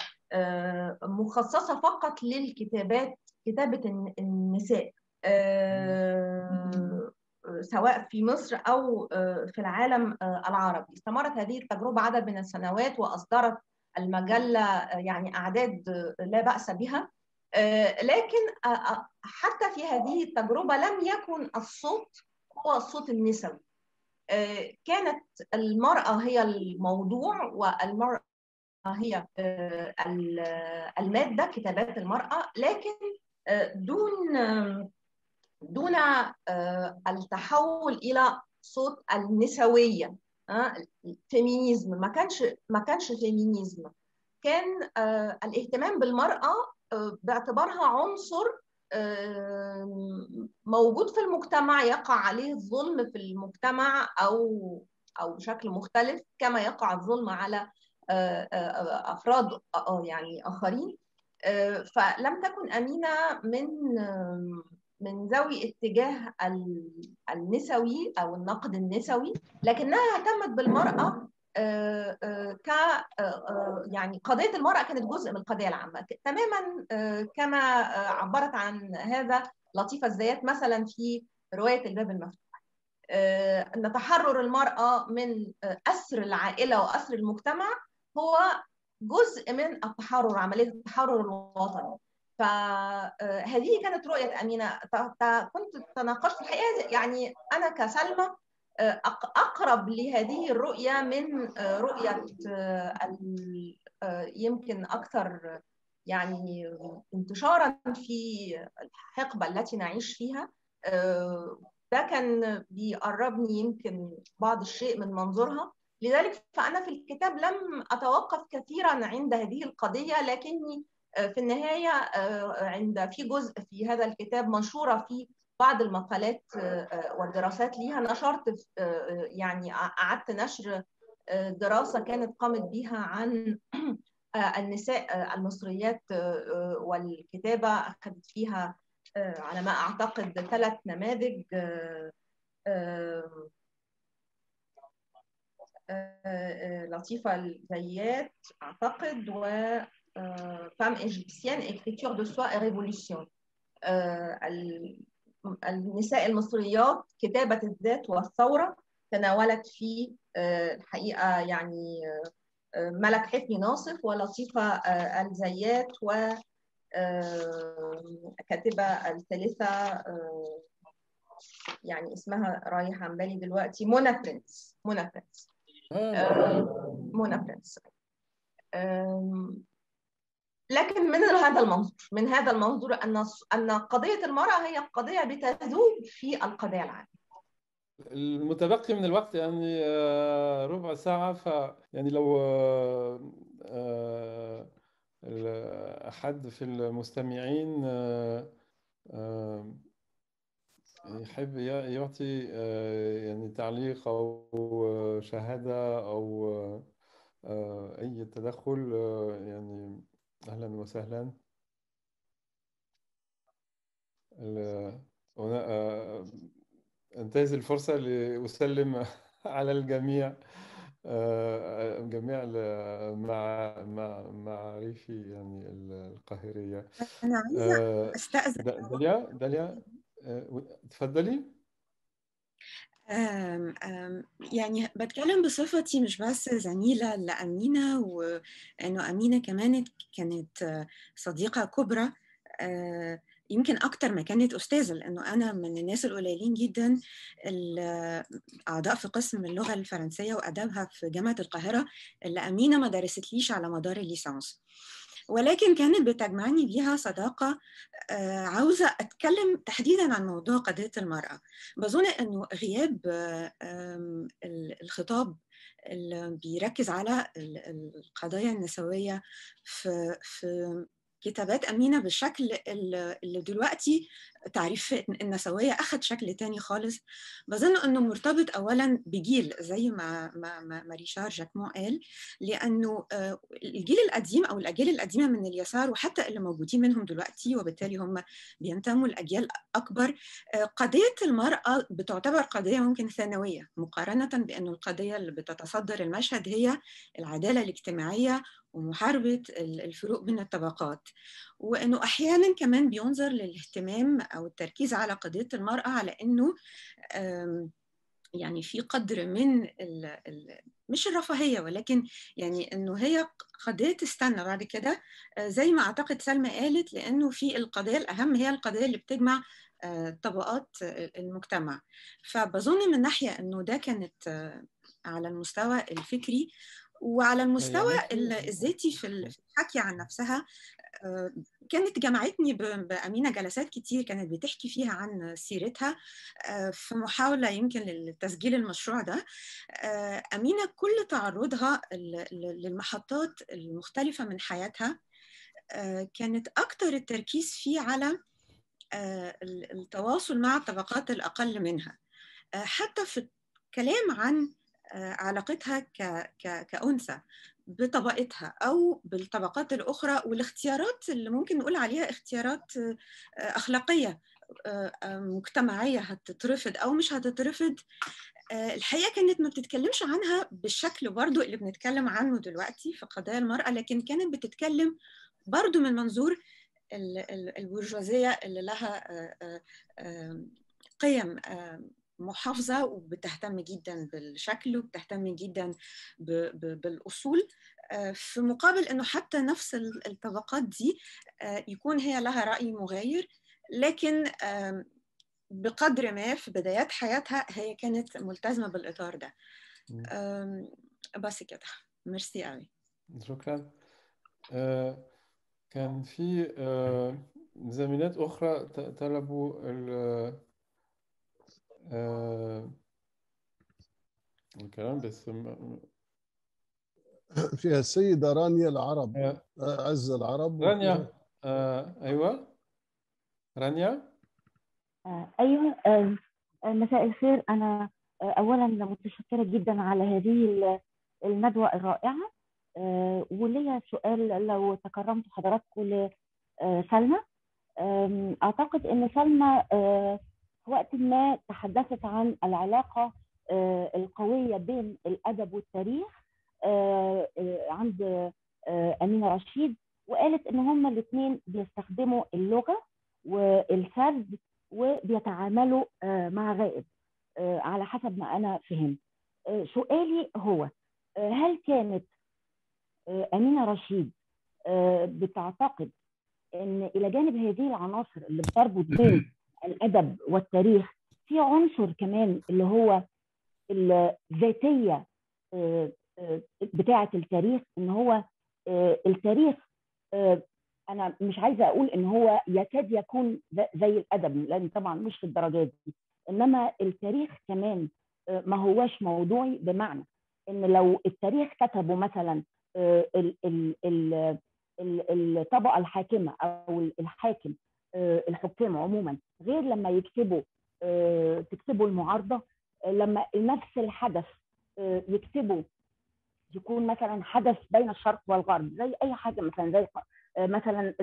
مخصصة فقط للكتابات كتابة النساء سواء في مصر أو في العالم العربي. استمرت هذه التجربة عدد من السنوات وأصدرت المجلة يعني أعداد لا بأس بها. لكن حتى في هذه التجربة لم يكن الصوت هو الصوت النسوي. كانت المرأة هي الموضوع والمرأة هي المادة كتابات المرأة. لكن دون دون التحول إلى صوت النسوية. ال féminisme. ما كانش ما كانش féminisme. كان الاهتمام بالمرأة باعتبارها عنصر موجود في المجتمع يقع عليه الظلم في المجتمع أو أو بشكل مختلف كما يقع الظلم على أفراد يعني آخرين. فلم تكن أمينة من من ذوي اتجاه النسوي أو النقد النسوي لكنها اهتمت بالمرأة ك يعني قضية المرأة كانت جزء من القضية العامة. تماما كما عبرت عن هذا لطيفة الزيات مثلا في رواية الباب المفتوح. أن تحرر المرأة من أسر العائلة وأسر المجتمع هو جزء من التحرر عملية التحرر الوطني. فهذه كانت رؤية أمينة. كنت تناقشت الحقيقة يعني أنا كسلمى أقرب لهذه الرؤية من رؤية يمكن أكثر يعني انتشارا في الحقبة التي نعيش فيها. ده كان بيقربني يمكن بعض الشيء من منظورها. لذلك فأنا في الكتاب لم أتوقف كثيرا عند هذه القضية لكني في النهاية عند في جزء في هذا الكتاب منشوره في بعض المقالات والدراسات ليها. نشرت يعني قعدت نشر دراسة كانت قامت بها عن النساء المصريات والكتابة أخذت فيها على ما أعتقد ثلاث نماذج لطيفة الزيات أعتقد و فام égyptienne écriture de soi et révolution. النساء المصريات كتابة الذات والثورة تناولت في الحقيقة يعني ملك حفني ناصف ولطيفة الزيات و كاتبة الثالثة يعني اسمها رايح عن بالي دلوقتي منى برنس منى برنس منى برنس لكن من هذا المنظور من هذا المنظور أن أن قضية المرأة هي قضية بتذوب في القضية العامة. المتبقي من الوقت يعني آه، ربع ساعة ف يعني لو آه، آه، أحد في المستمعين يحب يعطي يعني تعليق أو شهادة أو أي تدخل يعني أهلا وسهلا. أنتهز الفرصة لأسلم على الجميع. آه، جميع مع مع معارفي يعني القاهرية. أنا عايزة آه، أستأذن داليا داليا آه، تفضلي. آم آم يعني بتكلم بصفتي مش بس زميلة لأمينة وإنه أمينة كمان كانت صديقة كبرى. يمكن أكتر ما كانت أستاذة لأنه أنا من الناس القليلين جدا الاعضاء في قسم اللغة الفرنسية وادابها في جامعة القاهرة اللي أمينة ما درستليش على مدار الليسانس. ولكن كانت بتجمعني بيها صداقة عاوزة أتكلم تحديدا عن موضوع قضية المرأة. بظن أنه غياب الخطاب اللي بيركز على القضايا النسوية في كتابات أمينة بالشكل اللي دلوقتي تعريف النسوية أخذ شكل تاني خالص. بظن أنه مرتبط أولا بجيل زي ما, ما, ما ريشار جاكمو قال لأنه آه، الجيل القديم أو الأجيال القديمة من اليسار وحتى اللي موجودين منهم دلوقتي وبالتالي هم بينتموا لأجيال أكبر آه، قضية المرأة بتعتبر قضية ممكن ثانوية مقارنة بأنه القضية اللي بتتصدر المشهد هي العدالة الاجتماعية ومحاربة الفروق بين الطبقات. وأنه أحيانا كمان بينظر للاهتمام أو التركيز على قضية المرأة على أنه يعني في قدر من ال ال مش الرفاهية ولكن يعني أنه هي قضية تستنى. بعد كده آه، زي ما أعتقد سلمى قالت لأنه في القضية الأهم هي القضية اللي بتجمع آه، طبقات المجتمع. فبظن من ناحية أنه ده كانت آه، على المستوى الفكري وعلى المستوى الذاتي في الحكي عن نفسها آه، كانت جمعتني بأمينة جلسات كتير كانت بتحكي فيها عن سيرتها آه، في محاولة يمكن لتسجيل المشروع ده. آه، أمينة كل تعرضها للمحطات المختلفة من حياتها. كانت أكثر التركيز فيه على التواصل مع الطبقات الأقل منها. حتى في الكلام عن علاقتها كأنثى بطبقتها أو بالطبقات الأخرى والاختيارات اللي ممكن نقول عليها اختيارات أخلاقية مجتمعية هتترفض أو مش هتترفض. الحقيقة كانت ما بتتكلمش عنها بالشكل برضو اللي بنتكلم عنه دلوقتي في قضايا المرأة لكن كانت بتتكلم برضو من منظور البرجوازية اللي لها قيم محافظة وبتهتم جدا بالشكل وبتهتم جدا بالأصول آه، في مقابل إنه حتى نفس الطبقات دي آه، يكون هي لها رأي مغاير لكن بقدر ما في بدايات حياتها هي كانت ملتزمة بالإطار ده. بس كده. ميرسي قوي. شكرا. آه، كان في زميلات أخرى طلبوا آه الكلام بس فيها السيدة رانيا العرب آه. عز العرب. رانيا آه أيوة. رانيا؟ آه أيوة آه مساء الخير. أنا أولا متشكرة جدا على هذه الندوة الرائعة. آه وليا سؤال لو تكرمت حضراتكم لسلمى أعتقد أن سلمى آه وقت ما تحدثت عن العلاقة آه، القوية بين الأدب والتاريخ آه، آه، عند أمينة رشيد وقالت إن هما الاثنين بيستخدموا اللغة والسرد وبيتعاملوا مع غائب على حسب ما أنا فهمت. سؤالي هو هل كانت أمينة رشيد بتعتقد إن إلى جانب هذه العناصر اللي بتربط بين الأدب والتاريخ في عنصر كمان اللي هو الذاتيه آه، آه، بتاعة التاريخ إن هو آه، التاريخ أنا مش عايزة أقول إن هو يكاد يكون زي الأدب لأن طبعا مش في الدرجات دي إنما التاريخ كمان ما هواش موضوعي بمعنى إن لو التاريخ كتبه مثلا الطبقة الحاكمة أو الحاكم الحكام عموما غير لما يكتبوا تكتبوا المعارضة لما نفس الحدث يكتبوا يكون مثلا حدث بين الشرق والغرب زي أي حاجة مثلا زي مثلا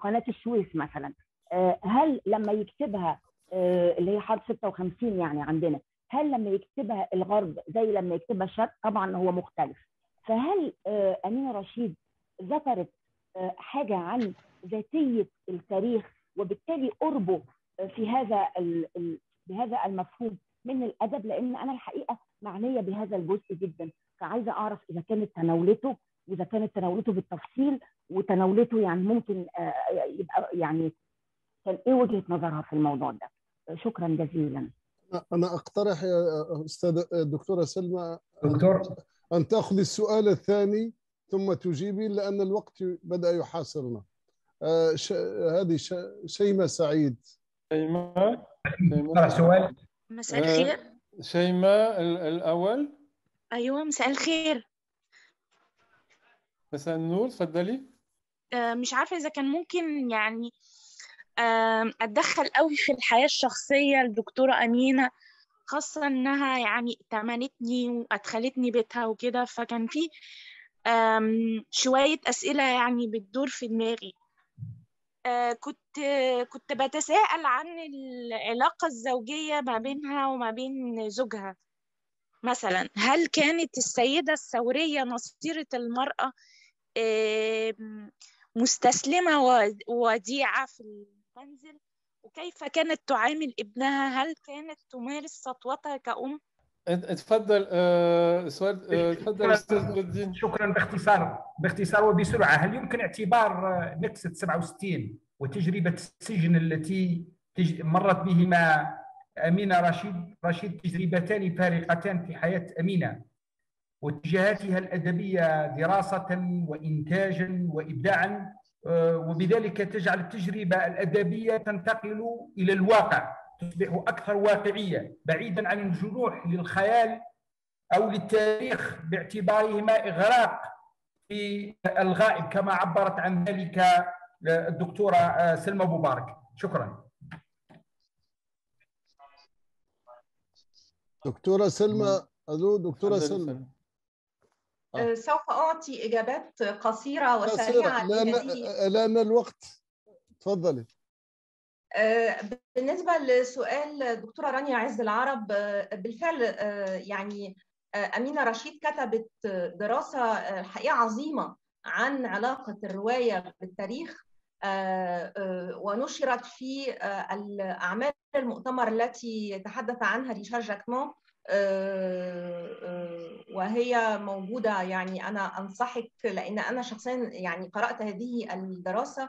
قناة السويس مثلا. هل لما يكتبها اللي هي حرب 56 يعني عندنا هل لما يكتبها الغرب زي لما يكتبها الشرق؟ طبعا هو مختلف. فهل أمينة رشيد ذكرت حاجة عن ذاتية التاريخ وبالتالي قربه في هذا بهذا المفهوم من الأدب لأن أنا الحقيقة معنية بهذا الجزء جدا. فعايزة أعرف إذا كانت تناولته وإذا كانت تناولته بالتفصيل وتناولته يعني ممكن يبقى يعني كان إيه وجهة نظرها في الموضوع ده؟ شكرا جزيلا. أنا أقترح يا أستاذ دكتورة سلمى دكتور. أن تاخذ السؤال الثاني ثم تجيبي لأن الوقت بدأ يحاصرنا. آه ش... هذه ش... شيماء سعيد. شيماء؟ سؤال. مساء الخير. شيماء الأول. أيوة مساء الخير. مساء النور تفضلي. آه مش عارفة إذا كان ممكن يعني آه أتدخل قوي في الحياة الشخصية الدكتورة أمينة خاصة إنها يعني تمنتني وأدخلتني بيتها وكده فكان في شوية أسئلة يعني بتدور في دماغي. كنت كنت بتساءل عن العلاقة الزوجية ما بينها وما بين زوجها. مثلا هل كانت السيدة الثورية نصيرة المرأة مستسلمة ووديعة في المنزل؟ وكيف كانت تعامل ابنها؟ هل كانت تمارس سطوتها كأم؟ تفضل سؤال تفضل أستاذ الدين. شكرا باختصار باختصار وبسرعة. هل يمكن اعتبار نكسة 67 وتجربة السجن التي مرت به مع أمينة رشيد رشيد تجربتان فارقتان في حياة أمينة واتجاهاتها الأدبية دراسة وانتاجا وابداعا وبذلك تجعل التجربة الأدبية تنتقل إلى الواقع؟ تصبح أكثر واقعية بعيدا عن الجنوح للخيال أو للتاريخ باعتبارهما إغراق في الغائب كما عبرت عن ذلك الدكتورة سلمى مبارك شكرا. دكتورة سلمى ألو دكتورة سلمى. آه. سوف أعطي إجابات قصيرة وسريعة لأن لأن الوقت تفضلي. بالنسبة لسؤال دكتورة رانيا عز العرب بالفعل يعني أمينة رشيد كتبت دراسة الحقيقة عظيمة عن علاقة الرواية بالتاريخ ونشرت في الأعمال المؤتمر التي تحدث عنها ريشار جاكمون وهي موجودة يعني أنا أنصحك لأن أنا شخصيا يعني قرأت هذه الدراسة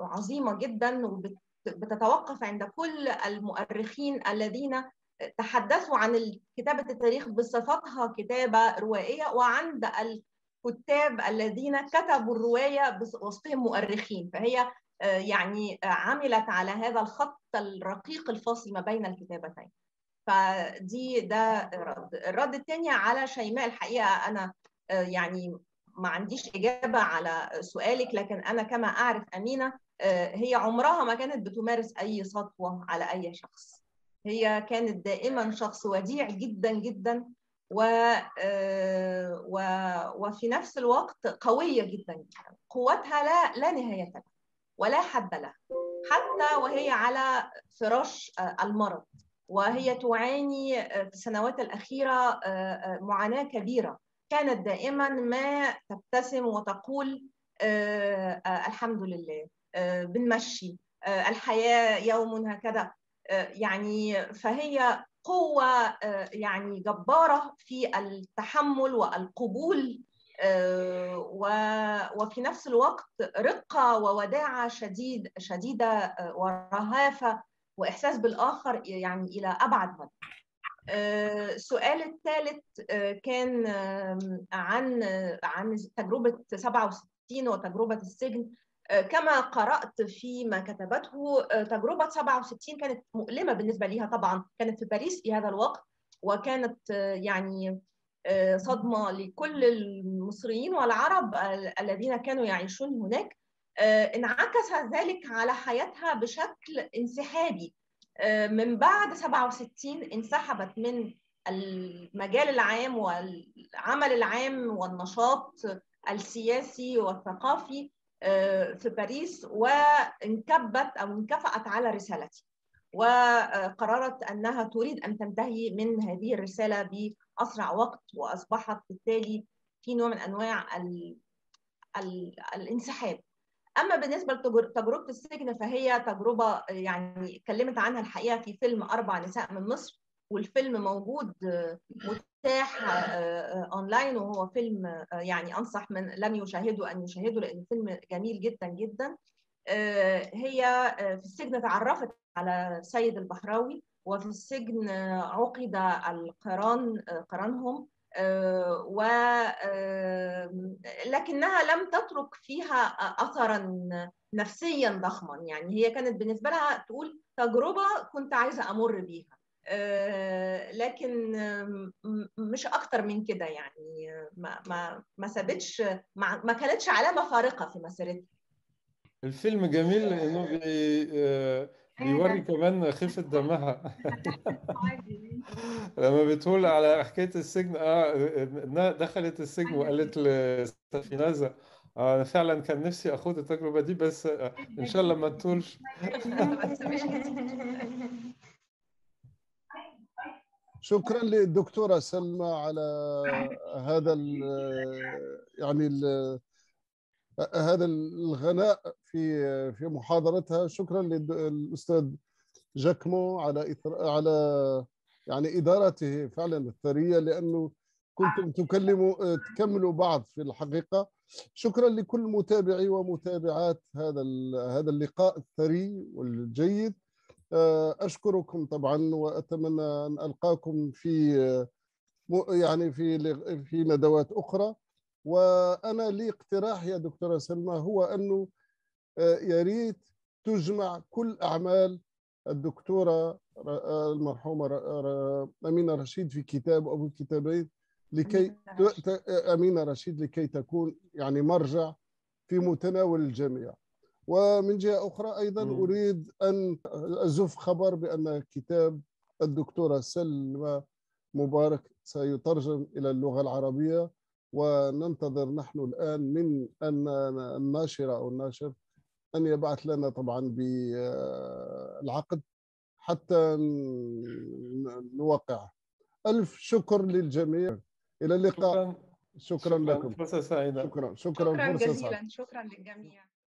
عظيمة جدا وبتتوقف عند كل المؤرخين الذين تحدثوا عن كتابة التاريخ بصفتها كتابة روائية وعند الكتاب الذين كتبوا الرواية بوصفهم مؤرخين. فهي يعني عملت على هذا الخط الرقيق الفاصل ما بين الكتابتين. فدي ده رد. الرد الثاني على شيماء. الحقيقة أنا يعني ما عنديش إجابة على سؤالك لكن أنا كما أعرف أمينة هي عمرها ما كانت بتمارس أي سطوة على أي شخص. هي كانت دائما شخص وديع جدا جدا و... و... وفي نفس الوقت قوية جدا جدا. قوتها لا لا نهاية لها ولا حد لها حتى وهي على فراش المرض. وهي تعاني في السنوات الأخيرة معاناة كبيرة. كانت دائما ما تبتسم وتقول آه آه الحمد لله آه بنمشي الحياة يوم هكذا. يعني فهي قوة آه يعني جبارة في التحمل والقبول وفي نفس الوقت رقة ووداعة شديد شديدة آه ورهافة وإحساس بالآخر يعني إلى أبعد مدى. السؤال الثالث كان عن عن تجربة 67 وتجربة السجن. كما قرأت فيما كتبته تجربة 67 كانت مؤلمة بالنسبة ليها طبعا. كانت في باريس في هذا الوقت وكانت يعني صدمة لكل المصريين والعرب الذين كانوا يعيشون هناك. انعكس ذلك على حياتها بشكل انسحابي. من بعد 67 انسحبت من المجال العام والعمل العام والنشاط السياسي والثقافي في باريس وانكبت أو انكفأت على رسالتي وقررت أنها تريد أن تنتهي من هذه الرسالة بأسرع وقت وأصبحت بالتالي في نوع من أنواع ال الانسحاب. أما بالنسبة لتجربه السجن فهي تجربة يعني اتكلمت عنها الحقيقة في فيلم أربع نساء من مصر والفيلم موجود متاح أونلاين وهو فيلم يعني أنصح من لم يشاهده أن يشاهده لأنه فيلم جميل جدا جدا. هي في السجن تعرفت على سيد البحراوي وفي السجن عقد القران قرانهم. و لكنها لم تترك فيها اثرا نفسيا ضخما. يعني هي كانت بالنسبة لها تقول تجربة كنت عايزة أمر بيها. لكن مش أكتر من كده يعني. ما ما ما سابتش ما كانتش علامة فارقة في مسيرتها. الفيلم جميل لأنه بي بيوري كمان خفة دمها. لما بتقول على حكاية السجن آه دخلت السجن وقالت لسفينازة آه أنا فعلا كان نفسي أخوض التجربة دي بس إن شاء الله ما تطولش. شكرا للدكتورة سلمى على هذا ال يعني ال هذا الغناء في في محاضرتها. شكرا للأستاذ جاكمو على على يعني إدارته فعلا الثرية لأنه كنتم تكلموا تكملوا بعض في الحقيقة. شكرا لكل متابعي ومتابعات هذا هذا اللقاء الثري والجيد. أشكركم طبعا وأتمنى أن ألقاكم في يعني في في ندوات أخرى. وأنا لي اقتراح يا دكتورة سلمى هو أنه يا ريت تجمع كل أعمال الدكتورة المرحومة أمينة رشيد في كتاب أو كتابين لكي أمينة رشيد. لكي تكون يعني مرجع في متناول الجميع. ومن جهة أخرى أيضا. أريد أن أزف خبر بأن كتاب الدكتورة سلمى مبارك سيترجم إلى اللغة العربية. وننتظر نحن الآن من أن الناشرة أو الناشر أن يبعث لنا طبعا بالعقد حتى نوقع. ألف شكر للجميع. إلى اللقاء. شكرا, شكرا, شكرا. لكم. فرصة سعيدة. شكرا. شكرا, شكرا جزيلا. شكرا للجميع.